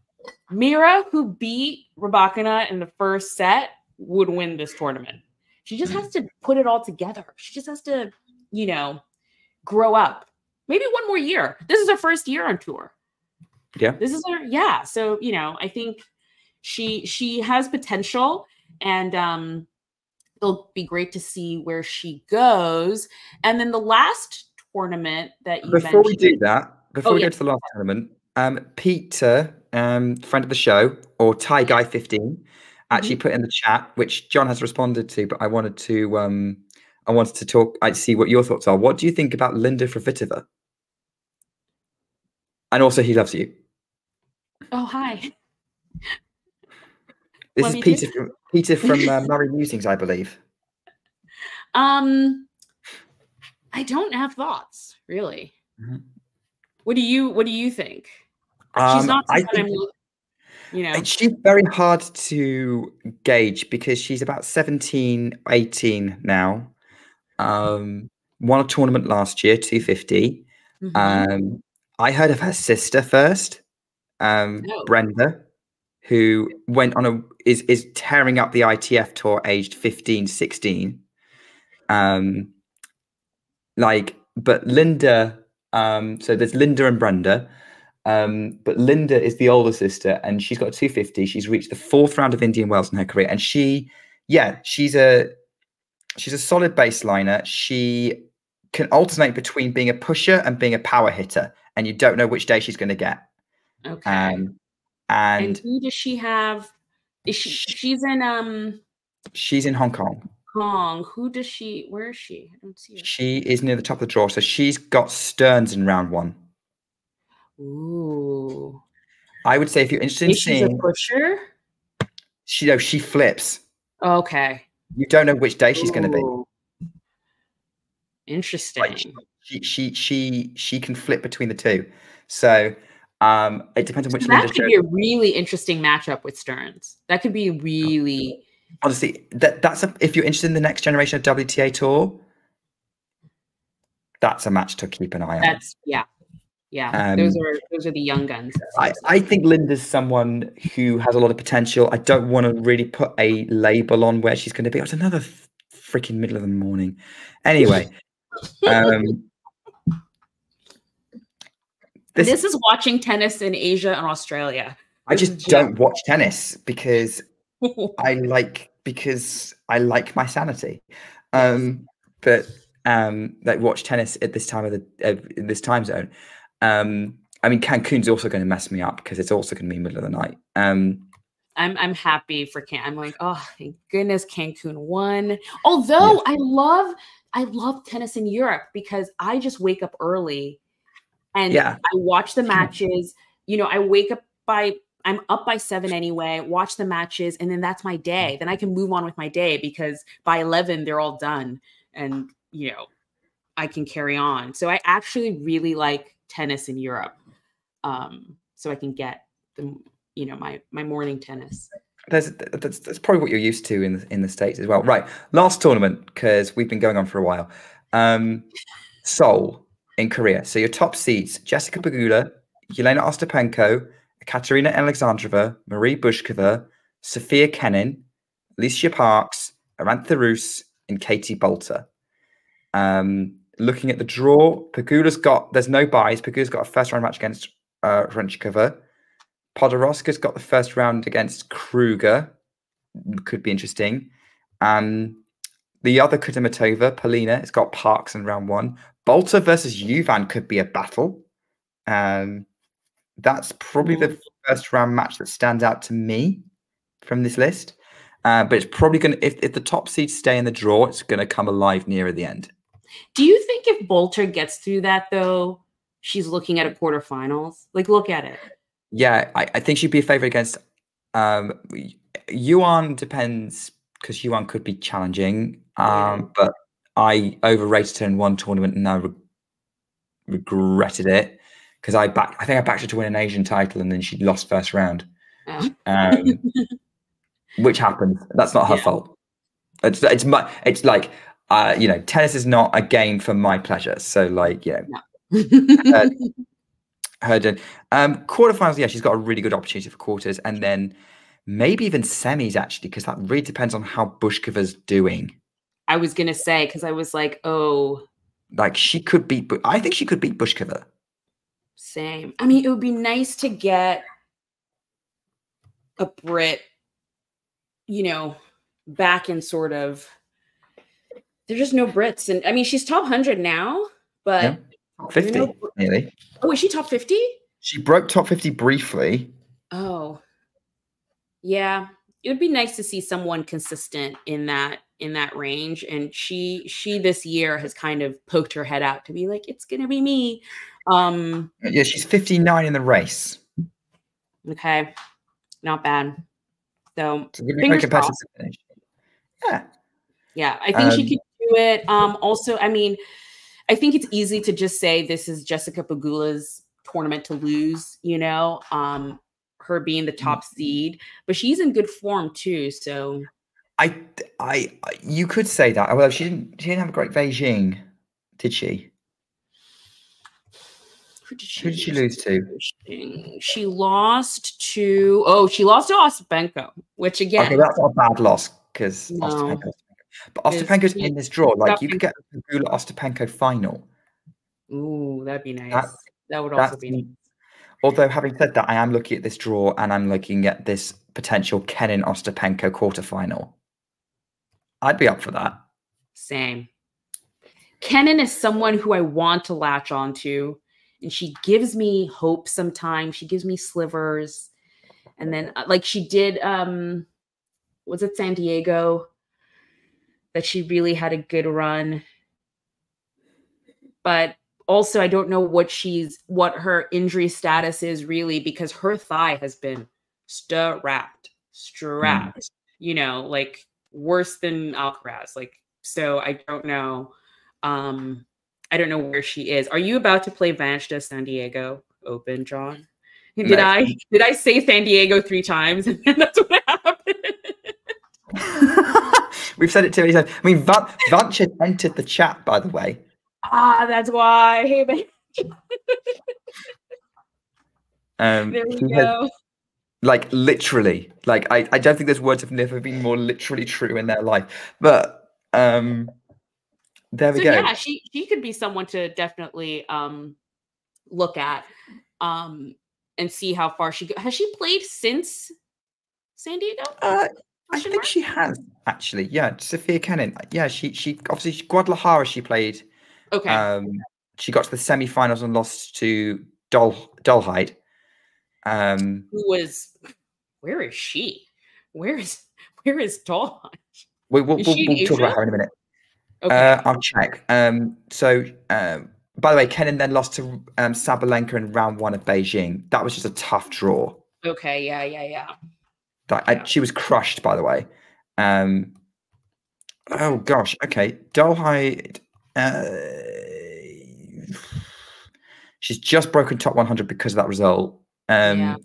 Mira, who beat Rybakina in the first set, would win this tournament. She just has to put it all together. She just has to, you know, grow up. Maybe one more year. This is her first year on tour. Yeah. This is her, yeah. So, you know, I think she she has potential and um it'll be great to see where she goes. And then the last tournament that you Before we do that, before Oh, we yeah. go to the last tournament, um, Peter, um, friend of the show, or Thai Guy 15, Mm-hmm. actually put in the chat, which John has responded to, but I wanted to um, I wanted to talk, I see what your thoughts are. What do you think about Linda Fruhvirtova? And also, he loves you. oh hi. *laughs* This is Peter from Peter from uh, *laughs* Murray Musings, I believe. Um, I don't have thoughts really. Mhm. What do you What do you think? She's Um, not I think you know. She's very hard to gauge because she's about 17, 18 now. Um, won a tournament last year, 250. Mhm. Um, I heard of her sister first, um, Oh. Brenda, who went on a is is tearing up the ITF tour aged 15, 16. Um, like, but Linda, um, so there's Linda and Brenda. Um, but Linda is the older sister, and she's got 250. She's reached the fourth round of Indian Wells in her career, and she, yeah, she's a she's a solid baseliner. She can alternate between being a pusher and being a power hitter, and you don't know which day she's going to get. okay. Um, and, and who does she have? Is she? She's in um she's in Hong Kong. Hong. Who does she? Where is she? I don't see her. She is near the top of the draw, so she's got Stearns in round one. Ooh. I would say if you're interested in Is she a seeing, pusher? she no, she flips. Okay. You don't know which day she's going to be. Interesting. She she she she can flip between the two. So um it depends on which that Linda could be a really interesting matchup with Stearns. That could be really. Honestly, that that's a, if you're interested in the next generation of WTA tour, that's a match to keep an eye on. That's yeah, yeah. those Um, are those are the young guns. I, I think Linda's someone who has a lot of potential. I don't want to really put a label on where she's going to be. It's another freaking middle of the morning. Anyway, *laughs* um, this, this, is watching tennis in Asia and Australia. I just don't watch tennis because *laughs* I like because I like my sanity. Um, but um, like watch tennis at this time of the uh, in this time zone. Um, I mean, Cancun's also going to mess me up because it's also going to be middle of the night. Um, I'm I'm happy for Can. I'm like, oh, thank goodness Cancun won. Although I love I love tennis in Europe because I just wake up early and Yeah. I watch the *laughs* matches. You know, I wake up by I'm up by seven anyway, watch the matches, and then that's my day. Then I can move on with my day because by 11 they're all done and you know, I can carry on. So I actually really like tennis in Europe. um, so I can get the you know my my morning tennis. There's, that's, that's probably what you're used to in the, in the states as well. Right, last tournament because we've been going on for a while. Um, Seoul in Korea. So your top seeds: Jessica Pegula, Jelena Ostapenko, Katerina Alexandrova, Marie Bouzkova, Sofia Kenin, Alycia Parks, Arantxa Rus, and Katie Boulter. Um, looking at the draw, Pegula's got there's no buys. Pegula's got a first round match against uh, Renchkova. Podoroska's got the first round against Krueger. Could be interesting. Um, the other Kudermetova, Polina, has got Parks in round one. Boulter versus Eubank could be a battle. Um, that's probably the first round match that stands out to me from this list. Uh, but it's probably going to, if, if the top seeds stay in the draw, it's going to come alive nearer the end. Do you think if Boulter gets through that, though, she's looking at a quarterfinals? Like, look at it. Yeah, I, I think she'd be a favorite against um, Yuan. Depends because Yuan could be challenging. Um, yeah. But I overrated her in one tournament and I re- regretted it because I back. I think I backed her to win an Asian title and then she lost first round. Oh. Um, *laughs* which happens. That's not her yeah. fault. It's it's my it's like uh, you know, tennis is not a game for my pleasure. So like, you know, no. uh, her *laughs* um quarterfinals, yeah, she's got a really good opportunity for quarters, and then maybe even semis actually, because that really depends on how Bouzkova's doing. I was gonna say because I was like, oh, like she could beat. I think she could beat Bouzkova. Same. I mean, it would be nice to get a Brit you know, back in sort of there's just no Brits. And I mean, she's top 100 now, but yeah. 50 no, nearly. Oh, is she top 50? She broke top 50 briefly. Oh, yeah. It would be nice to see someone consistent in that in that range and she she this year has kind of poked her head out to be like it's gonna be me um yeah she's 59 in the race okay not bad so fingers crossed. Yeah. Yeah. I think um, she can do it. Um, also, I mean, I think it's easy to just say this is Jessica Pegula's tournament to lose, you know, um, her being the mm. top seed, but she's in good form too. So I, I, you could say that. Well, she didn't, she didn't have a great Beijing, did she? Who did she, Who did she lose to? She lost to oh, she lost to Ostapenko, which again, okay, that's a bad loss because no. Ostapenko. But Ostapenko's in this draw. Like you could get a Pegula Ostapenko final. Ooh, that'd be nice. That, that would also be nice. Although having said that, I am looking at this draw and I'm looking at this potential Kenin Ostapenko quarterfinal. I'd be up for that. Same. Kenin is someone who I want to latch onto and she gives me hope sometimes. She gives me slivers. And then uh, like she did um was it San Diego that she really had a good run. But also I don't know what she's what her injury status is really because her thigh has been strapped, strapped, mm. you know, like worse than Alcaraz. Like so I don't know. Um I don't know where she is. Are you about to play Vashta San Diego Open, John? Did nice. I did I say San Diego three times and *laughs* that's what happened? *laughs* We've said it too many times. I mean, Van- Vanch had entered the chat, by the way. Ah, that's why. Hey, *laughs* um, there we go. Had, like literally, like I, I don't think those words have never been more literally true in their life. But um, there we so, go. Yeah, she she could be someone to definitely um look at um and see how far she go. Has she played since San Diego? Uh, I think mark? she has actually. Yeah, sofia Kenin. Yeah, she she obviously Guadalajara she played. Okay. Um, she got to the semi-finals and lost to Dol Dolehide. Um, who was? Where is she? Where is *laughs* where is Dolehide? We, we'll, we'll, we'll talk about her in a minute. Okay. Uh, I'll check. Um, so, um, by the way, Kenin then lost to um, Sabalenka in round one of Beijing. That was just a tough draw. Okay. Yeah. Yeah. Yeah. That, yeah. I, she was crushed, by the way. Um, oh gosh. Okay. Dolehide. Uh, She's just broken top 100 because of that result. Um, Yeah.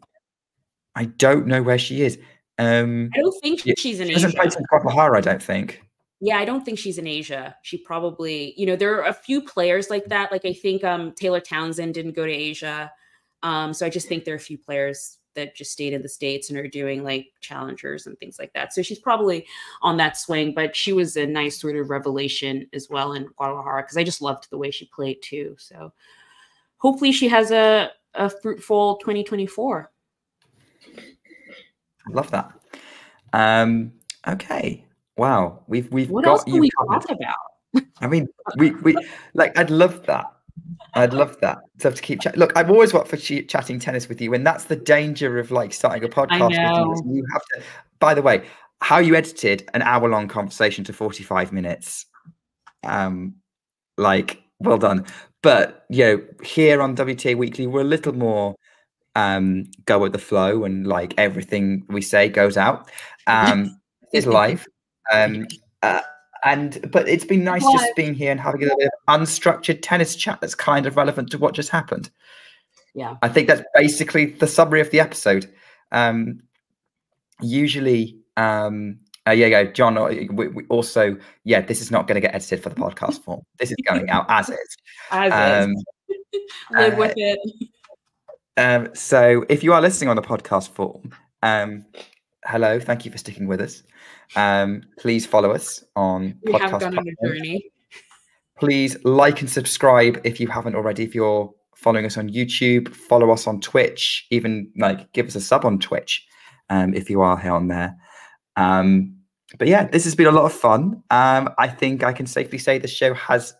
I don't know where she is. Um, I don't think Yeah, she's in she doesn't Asia. play since Guadalajara, I don't think. Yeah, I don't think she's in Asia. She probably, you know, there are a few players like that. Like I think um Taylor Townsend didn't go to Asia. Um, so I just think there are a few players that just stayed in the States and are doing like challengers and things like that. So she's probably on that swing, but she was a nice sort of revelation as well in Guadalajara because I just loved the way she played too. So hopefully she has a, a fruitful 2024. Love that. Um, okay. Wow. We've we've What got else can you we covered. talk about? I mean, we we like. I'd love that. I'd love that to have to keep chat. Look, I'm always up for ch- chatting tennis with you, and that's the danger of like starting a podcast with you. You have to. By the way, how you edited an hour-long conversation to 45 minutes, um, like well done. But you know, here on WTA Weekly, we're a little more um go with the flow, and like everything we say goes out. Um, *laughs* is live. Um, uh, and but it's been nice just being here and having a little bit of unstructured tennis chat that's kind of relevant to what just happened. Yeah. I think that's basically the summary of the episode. Um, usually, um, uh, yeah, yeah, John. uh, We, we also, yeah, this is not going to get edited for the podcast *laughs* form. This is going out as is. As Um, is. *laughs* Live uh, with it. Um, so if you are listening on the podcast form, um, hello, thank you for sticking with us. Um, please follow us on We podcast have gone on a journey. Please like and subscribe if you haven't already. If you're following us on YouTube, follow us on Twitch, even like give us a sub on Twitch um, if you are here on there. Um, but yeah, this has been a lot of fun. Um, I think I can safely say the show has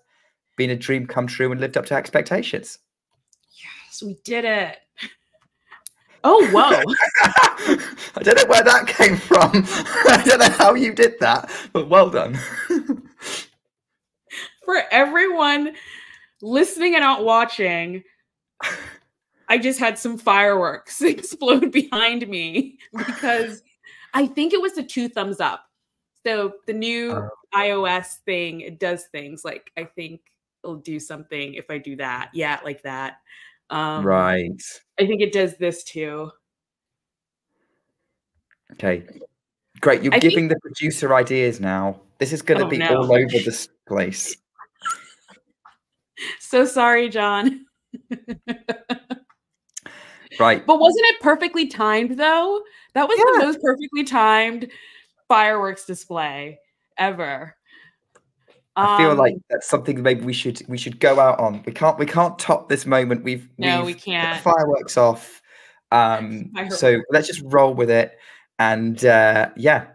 been a dream come true and lived up to expectations. Yes, we did it. Oh, whoa. *laughs* I don't know where that came from. *laughs* I don't know how you did that, but well done. *laughs* For everyone listening and not watching, I just had some fireworks explode behind me because I think it was the two thumbs up. So the new Oh. iOS thing, it does things like I think it'll do something if I do that. Yeah, like that. Um, right. I think it does this too. Okay. Great. You're I think- giving the producer ideas now. This is going to Oh, be no. all over this place. *laughs* So sorry, John. *laughs* Right. But wasn't it perfectly timed though? That was Yeah. the most perfectly timed fireworks display ever. I feel like Um, that's something maybe we should we should go out on. We can't we can't top this moment. We've No, we we've the can't. fireworks off. Um, *laughs* so let's just roll with it, and uh, yeah,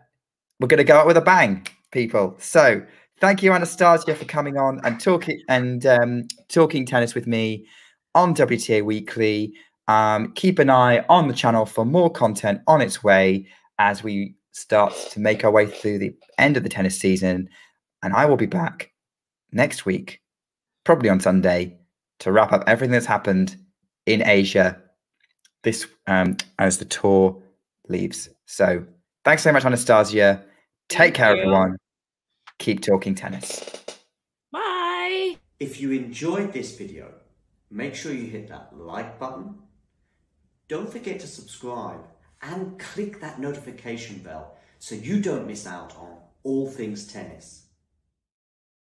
we're gonna go out with a bang, people. So thank you, Anastasia, for coming on and talking and um, talking tennis with me on WTA Weekly. Um, keep an eye on the channel for more content on its way as we start to make our way through the end of the tennis season. And I will be back next week, probably on Sunday, to wrap up everything that's happened in Asia this um, as the tour leaves. So thanks so much, Anastasia. Take Thank care, you. everyone. Keep talking tennis. Bye. If you enjoyed this video, make sure you hit that like button. Don't forget to subscribe and click that notification bell so you don't miss out on all things tennis.